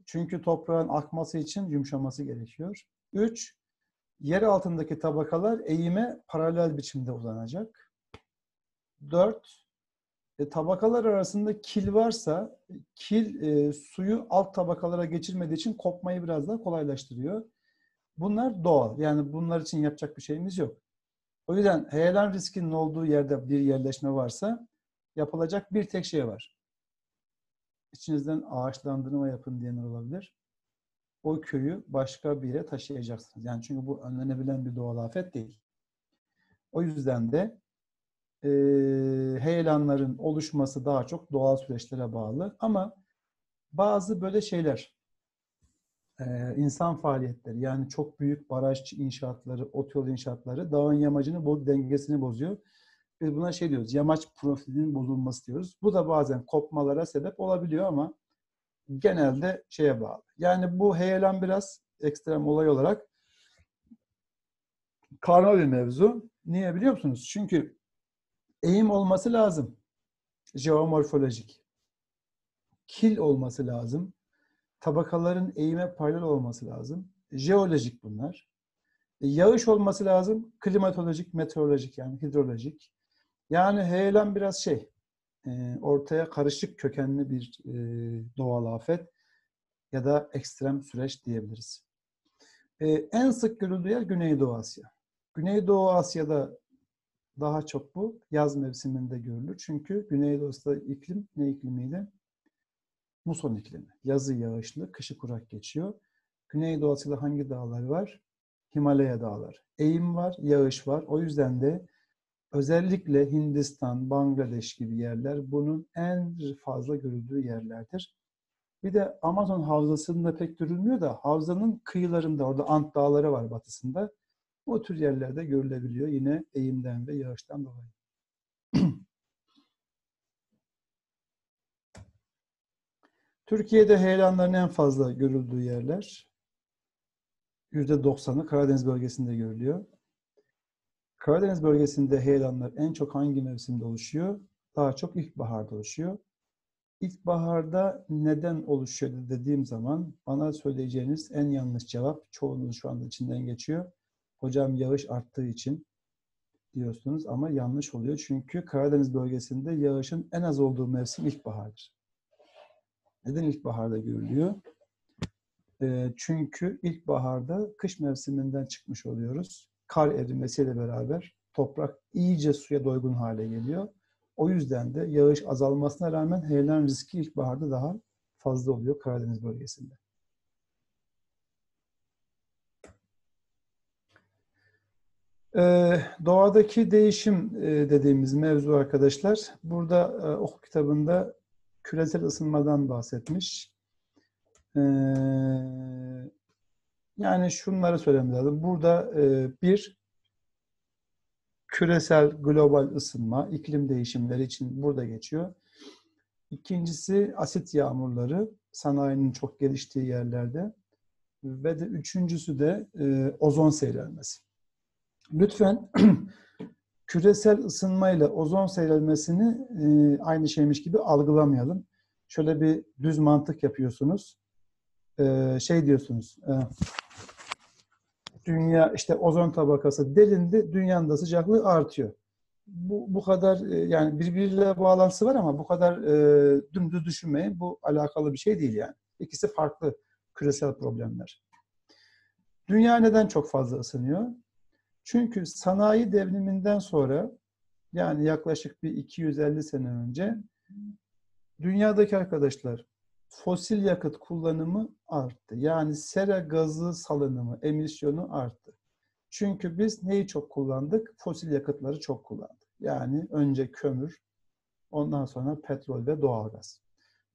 Speaker 1: Çünkü toprağın akması için yumuşaması gerekiyor. Üç, yer altındaki tabakalar eğime paralel biçimde uzanacak. Dört, e, tabakalar arasında kil varsa kil e, suyu alt tabakalara geçirmediği için kopmayı biraz daha kolaylaştırıyor. Bunlar doğal. Yani bunlar için yapacak bir şeyimiz yok. O yüzden heyelan riskinin olduğu yerde bir yerleşme varsa yapılacak bir tek şey var. İçinizden ağaçlandırma yapın diyenler olabilir. O köyü başka bir yere taşıyacaksınız. Yani çünkü bu önlenebilen bir doğal afet değil. O yüzden de e, heyelanların oluşması daha çok doğal süreçlere bağlı. Ama bazı böyle şeyler, e, insan faaliyetleri yani çok büyük baraj inşaatları, otoyol inşaatları dağın yamacını, dengesini bozuyor. Biz buna şey diyoruz, yamaç profilinin bozulması diyoruz. Bu da bazen kopmalara sebep olabiliyor ama genelde şeye bağlı. Yani bu heyelan biraz ekstrem olay olarak karma bir mevzu. Niye biliyor musunuz? Çünkü eğim olması lazım. Jeomorfolojik. Kil olması lazım. Tabakaların eğime paralel olması lazım. Jeolojik bunlar. E, yağış olması lazım. Klimatolojik, meteorolojik yani hidrolojik. Yani heyelan biraz şey, e, ortaya karışık kökenli bir e, doğal afet ya da ekstrem süreç diyebiliriz. En sık görüldüğü yer Güneydoğu Asya. Güneydoğu Asya'da daha çok bu yaz mevsiminde görülür. Çünkü Güneydoğu'da iklim ne iklimiydi? Muson iklimi. Yazı yağışlı, kışı kurak geçiyor. Güneydoğu Asya'da hangi dağlar var? Himalaya dağlar. Eğim var, yağış var. O yüzden de özellikle Hindistan, Bangladeş gibi yerler bunun en fazla görüldüğü yerlerdir. Bir de Amazon havzasında pek görülmüyor da havzanın kıyılarında orada Ant Dağları var batısında. O tür yerlerde görülebiliyor yine eğimden ve yağıştan dolayı. (clears throat) Türkiye'de heyelanların en fazla görüldüğü yerler %90'ı Karadeniz bölgesinde görülüyor. Karadeniz bölgesinde heyelanlar en çok hangi mevsimde oluşuyor? Daha çok ilkbaharda oluşuyor. İlkbaharda neden oluşuyor dediğim zaman bana söyleyeceğiniz en yanlış cevap çoğunun şu anda içinden geçiyor. Hocam yağış arttığı için diyorsunuz ama yanlış oluyor. Çünkü Karadeniz bölgesinde yağışın en az olduğu mevsim ilkbahardır. Neden ilkbaharda görülüyor? Çünkü ilkbaharda kış mevsiminden çıkmış oluyoruz. Kar erimesiyle beraber toprak iyice suya doygun hale geliyor. O yüzden de yağış azalmasına rağmen heyelan riski ilkbaharda daha fazla oluyor Karadeniz bölgesinde. Ee, doğadaki değişim e, dediğimiz mevzu arkadaşlar. Burada e, oku kitabında küresel ısınmadan bahsetmiş. Ee, yani şunları söylemem lazım. Burada e, bir, küresel global ısınma, iklim değişimleri için burada geçiyor. İkincisi asit yağmurları, sanayinin çok geliştiği yerlerde. Ve de üçüncüsü de e, ozon seyrelmesi. Lütfen (clears throat) küresel ısınmayla ozon seyrelmesini e, aynı şeymiş gibi algılamayalım. Şöyle bir düz mantık yapıyorsunuz. E, şey diyorsunuz. E, dünya işte ozon tabakası delindi, dünyanın da sıcaklığı artıyor. Bu, bu kadar e, yani birbiriyle bağlantısı var ama bu kadar e, dümdüz düşünmeyin. Bu alakalı bir şey değil yani. İkisi farklı küresel problemler. Dünya neden çok fazla ısınıyor? Çünkü sanayi devriminden sonra yani yaklaşık bir 250 sene önce dünyadaki arkadaşlar fosil yakıt kullanımı arttı. Yani sera gazı salınımı, emisyonu arttı. Çünkü biz neyi çok kullandık? Fosil yakıtları çok kullandık. Yani önce kömür, ondan sonra petrol ve doğalgaz.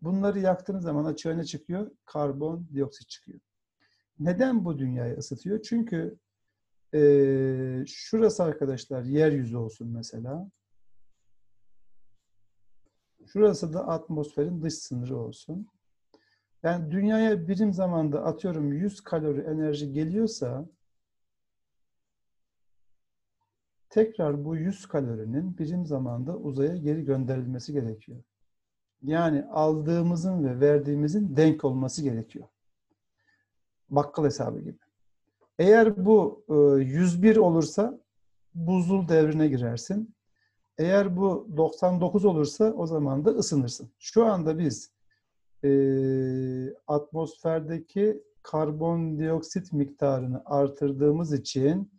Speaker 1: Bunları yaktığınız zaman açığa ne çıkıyor? Karbon dioksit çıkıyor. Neden bu dünyayı ısıtıyor? Çünkü e, şurası arkadaşlar yeryüzü olsun mesela. Şurası da atmosferin dış sınırı olsun. Yani dünyaya birim zamanda atıyorum 100 kalori enerji geliyorsa tekrar bu 100 kalorinin birim zamanda uzaya geri gönderilmesi gerekiyor. Yani aldığımızın ve verdiğimizin denk olması gerekiyor. Bakkal hesabı gibi. Eğer bu 101 olursa buzul devrine girersin. Eğer bu 99 olursa o zaman da ısınırsın. Şu anda biz e, atmosferdeki karbondioksit miktarını artırdığımız için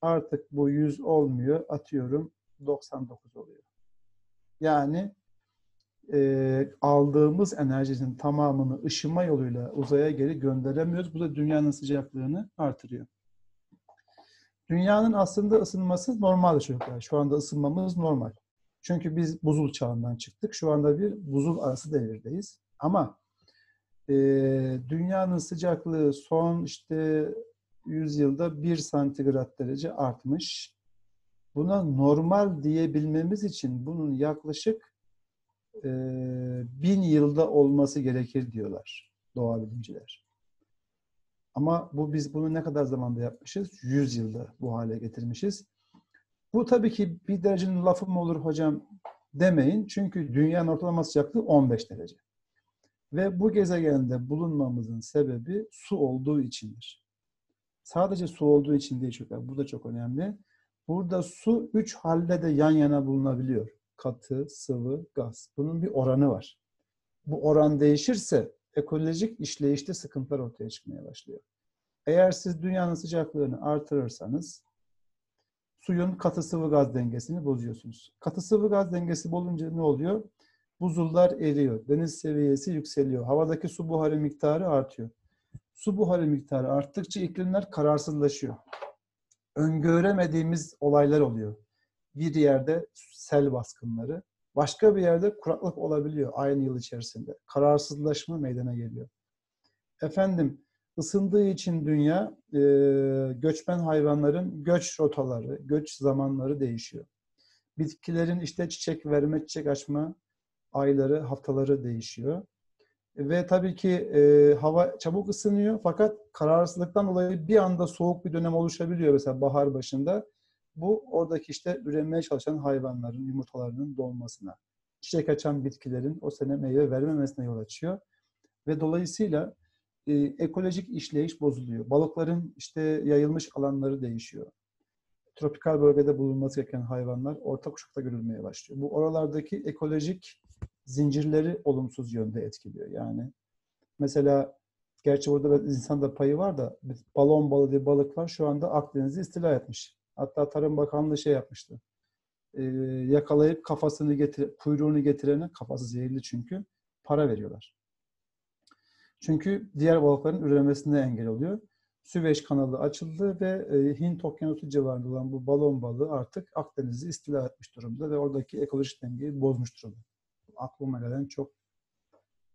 Speaker 1: artık bu 100 olmuyor. Atıyorum 99 oluyor. Yani e, aldığımız enerjinin tamamını ışıma yoluyla uzaya geri gönderemiyoruz. Bu da dünyanın sıcaklığını artırıyor. Dünyanın aslında ısınması normal çocuklar. Şu anda ısınmamız normal. Çünkü biz buzul çağından çıktık. Şu anda bir buzul arası devirdeyiz. Ama e, dünyanın sıcaklığı son işte 100 yılda 1 santigrat derece artmış. Buna normal diyebilmemiz için bunun yaklaşık e, bin yılda olması gerekir diyorlar doğa bilimciler. Ama bu biz bunu ne kadar zamanda yapmışız? 100 yılda bu hale getirmişiz. Bu tabii ki bir derecenin lafı mı olur hocam? demeyin. Çünkü dünyanın ortalama sıcaklığı 15 derece. Ve bu gezegende bulunmamızın sebebi su olduğu içindir. Sadece su olduğu için değil çocuklar. Bu da çok önemli. Burada su üç halde de yan yana bulunabiliyor. Katı, sıvı, gaz. Bunun bir oranı var. Bu oran değişirse ekolojik işleyişte sıkıntılar ortaya çıkmaya başlıyor. Eğer siz dünyanın sıcaklığını artırırsanız suyun katı sıvı gaz dengesini bozuyorsunuz. Katı sıvı gaz dengesi bozunca ne oluyor? Buzullar eriyor, deniz seviyesi yükseliyor, havadaki su buharı miktarı artıyor. Su buharı miktarı arttıkça iklimler kararsızlaşıyor. Öngöremediğimiz olaylar oluyor. Bir yerde sel baskınları, başka bir yerde kuraklık olabiliyor aynı yıl içerisinde. Kararsızlaşma meydana geliyor. Efendim, ısındığı için dünya e, göçmen hayvanların göç rotaları, göç zamanları değişiyor. Bitkilerin işte çiçek verme, çiçek açma ayları, haftaları değişiyor. Ve tabii ki e, hava çabuk ısınıyor fakat kararsızlıktan dolayı bir anda soğuk bir dönem oluşabiliyor mesela bahar başında. Bu oradaki işte üremeye çalışan hayvanların yumurtalarının dolmasına, çiçek açan bitkilerin o sene meyve vermemesine yol açıyor. Ve dolayısıyla e, ekolojik işleyiş bozuluyor. Balıkların işte yayılmış alanları değişiyor. Tropikal bölgede bulunması gereken hayvanlar orta kuşakta görülmeye başlıyor. Bu oralardaki ekolojik zincirleri olumsuz yönde etkiliyor. Yani mesela gerçi burada insanda payı var da balon balığı diye balık var. Şu anda Akdeniz'i istila etmiş. Hatta Tarım Bakanlığı şey yapmıştı. Ee, yakalayıp kafasını getir, kuyruğunu getirene kafası zehirli çünkü para veriyorlar. Çünkü diğer balıkların üremesine engel oluyor. Süveyş kanalı açıldı ve e, Hint okyanusu civarında olan bu balon balığı artık Akdeniz'i istila etmiş durumda ve oradaki ekolojik dengeyi bozmuş durumda. Aklıma gelen çok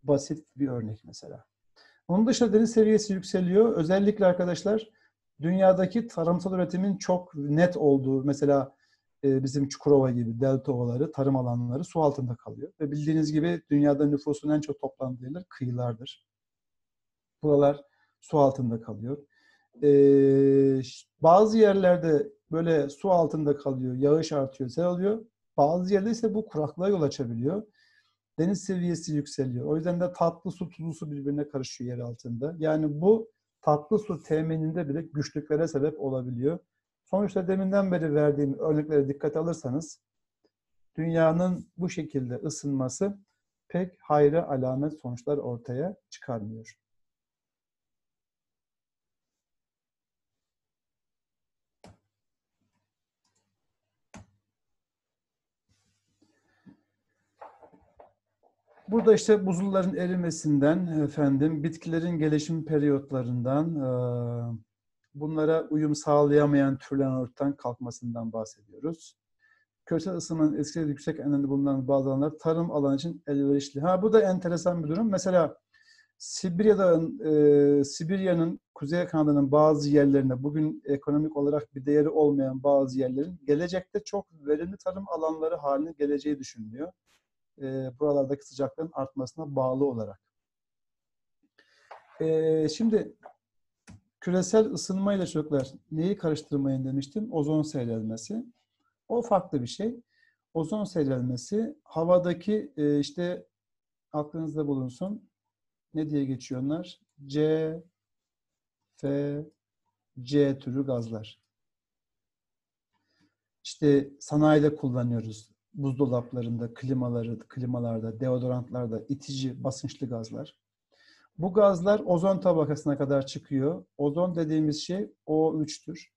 Speaker 1: basit bir örnek mesela. Onun dışında deniz seviyesi yükseliyor. Özellikle arkadaşlar dünyadaki tarımsal üretimin çok net olduğu mesela e, bizim Çukurova gibi delta ovaları, tarım alanları su altında kalıyor. Ve bildiğiniz gibi dünyada nüfusun en çok toplandığı yerler kıyılardır. Buralar su altında kalıyor. Ee, bazı yerlerde böyle su altında kalıyor, yağış artıyor, sel oluyor. Bazı yerde ise bu kuraklığa yol açabiliyor. Deniz seviyesi yükseliyor. O yüzden de tatlı su, tuzlu su birbirine karışıyor yer altında. Yani bu tatlı su temininde bile güçlüklere sebep olabiliyor. Sonuçta deminden beri verdiğim örneklere dikkat alırsanız dünyanın bu şekilde ısınması pek hayra alamet sonuçlar ortaya çıkarmıyor. Burada işte buzulların erimesinden, efendim, bitkilerin gelişim periyotlarından, bunlara uyum sağlayamayan türlerin ortadan kalkmasından bahsediyoruz. Küresel ısınmanın etkili yüksek enlemde bulunan bazı alanlar tarım alanı için elverişli. Ha bu da enteresan bir durum. Mesela Sibirya'da, e, Sibirya'nın kuzey kanadının bazı yerlerinde bugün ekonomik olarak bir değeri olmayan bazı yerlerin gelecekte çok verimli tarım alanları haline geleceği düşünülüyor e, buralardaki sıcaklığın artmasına bağlı olarak. E, şimdi küresel ısınmayla çocuklar neyi karıştırmayın demiştim? Ozon seyrelmesi. O farklı bir şey. Ozon seyrelmesi havadaki e, işte aklınızda bulunsun. Ne diye geçiyor onlar? C, F, C türü gazlar. İşte sanayide kullanıyoruz buzdolaplarında, klimaları, klimalarda, deodorantlarda itici, basınçlı gazlar. Bu gazlar ozon tabakasına kadar çıkıyor. Ozon dediğimiz şey O3'tür.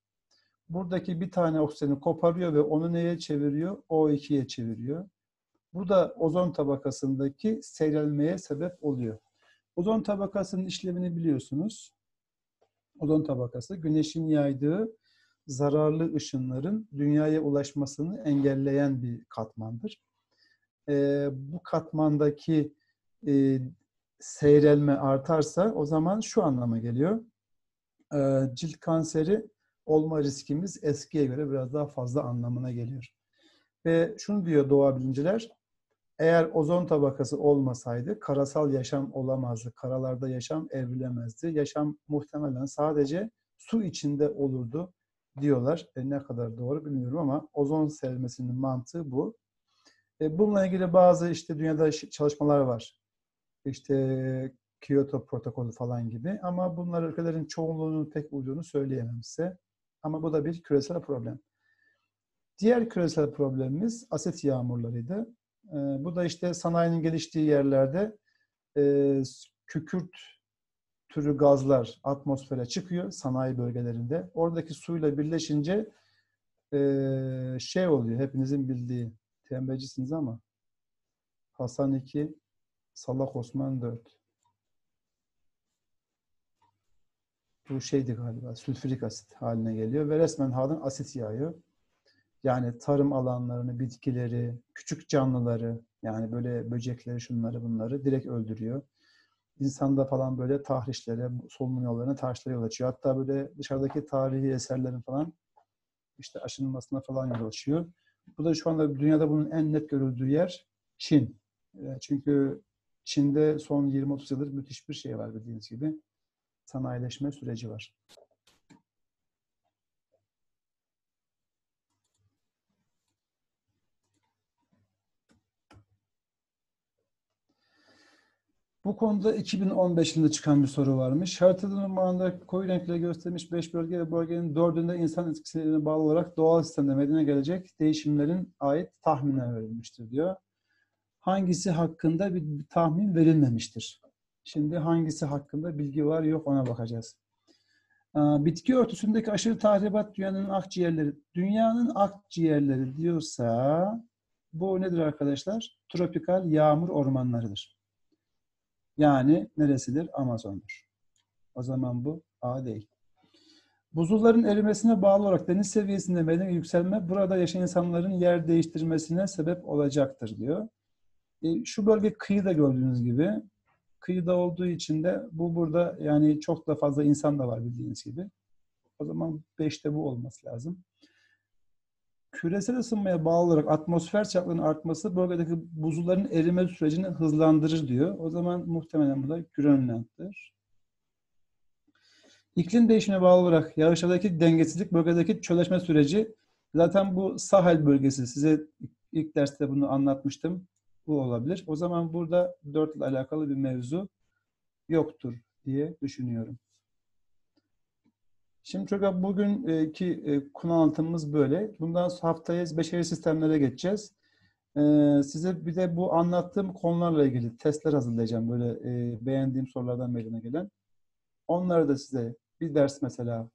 Speaker 1: Buradaki bir tane oksijeni koparıyor ve onu neye çeviriyor? O2'ye çeviriyor. Bu da ozon tabakasındaki seyrelmeye sebep oluyor. Ozon tabakasının işlevini biliyorsunuz. Ozon tabakası güneşin yaydığı zararlı ışınların dünyaya ulaşmasını engelleyen bir katmandır. E, bu katmandaki e, seyrelme artarsa o zaman şu anlama geliyor. E, cilt kanseri olma riskimiz eskiye göre biraz daha fazla anlamına geliyor. Ve şunu diyor doğa bilimciler, eğer ozon tabakası olmasaydı karasal yaşam olamazdı. Karalarda yaşam evrilemezdi. Yaşam muhtemelen sadece su içinde olurdu diyorlar. E ne kadar doğru bilmiyorum ama ozon sermesinin mantığı bu. E, bununla ilgili bazı işte dünyada çalışmalar var. İşte Kyoto protokolü falan gibi. Ama bunlar ülkelerin çoğunluğunun pek uyduğunu söyleyemem size. Ama bu da bir küresel problem. Diğer küresel problemimiz asit yağmurlarıydı. E, bu da işte sanayinin geliştiği yerlerde e, kükürt türü gazlar atmosfere çıkıyor sanayi bölgelerinde. Oradaki suyla birleşince e, şey oluyor hepinizin bildiği tembelcisiniz ama Hasan 2 Salak Osman 4 bu şeydi galiba sülfürik asit haline geliyor ve resmen halen asit yağıyor. Yani tarım alanlarını, bitkileri, küçük canlıları yani böyle böcekleri, şunları bunları direkt öldürüyor. İnsanda falan böyle tahrişlere, solunum yollarına tahrişlere yol açıyor. Hatta böyle dışarıdaki tarihi eserlerin falan işte aşınmasına falan yol açıyor. Bu da şu anda dünyada bunun en net görüldüğü yer Çin. Çünkü Çin'de son 20-30 yıldır müthiş bir şey var bildiğiniz gibi. Sanayileşme süreci var. Bu konuda 2015 yılında çıkan bir soru varmış. Haritada numaralarında koyu renkle göstermiş 5 bölge ve bölgenin dördünde insan etkilerine bağlı olarak doğal sistemde meydana gelecek değişimlerin ait tahminler verilmiştir diyor. Hangisi hakkında bir tahmin verilmemiştir? Şimdi hangisi hakkında bilgi var yok ona bakacağız. Bitki örtüsündeki aşırı tahribat dünyanın akciğerleri. Dünyanın akciğerleri diyorsa bu nedir arkadaşlar? Tropikal yağmur ormanlarıdır. Yani neresidir? Amazon'dur. O zaman bu A değil. Buzulların erimesine bağlı olarak deniz seviyesinde meydana yükselme burada yaşayan insanların yer değiştirmesine sebep olacaktır diyor. E, şu bölge kıyıda gördüğünüz gibi. Kıyıda olduğu için de bu burada yani çok da fazla insan da var bildiğiniz gibi. O zaman 5'te bu olması lazım küresel ısınmaya bağlı olarak atmosfer sıcaklığının artması bölgedeki buzulların erime sürecini hızlandırır diyor. O zaman muhtemelen bu da Grönland'dır. İklim değişimine bağlı olarak yağışlardaki dengesizlik bölgedeki çölleşme süreci zaten bu Sahel bölgesi size ilk derste bunu anlatmıştım. Bu olabilir. O zaman burada dört ile alakalı bir mevzu yoktur diye düşünüyorum. Şimdi çocuklar bugünkü e, konu anlatımımız böyle. Bundan haftaya beşeri sistemlere geçeceğiz. E, size bir de bu anlattığım konularla ilgili testler hazırlayacağım. Böyle e, beğendiğim sorulardan meydana gelen. Onları da size bir ders mesela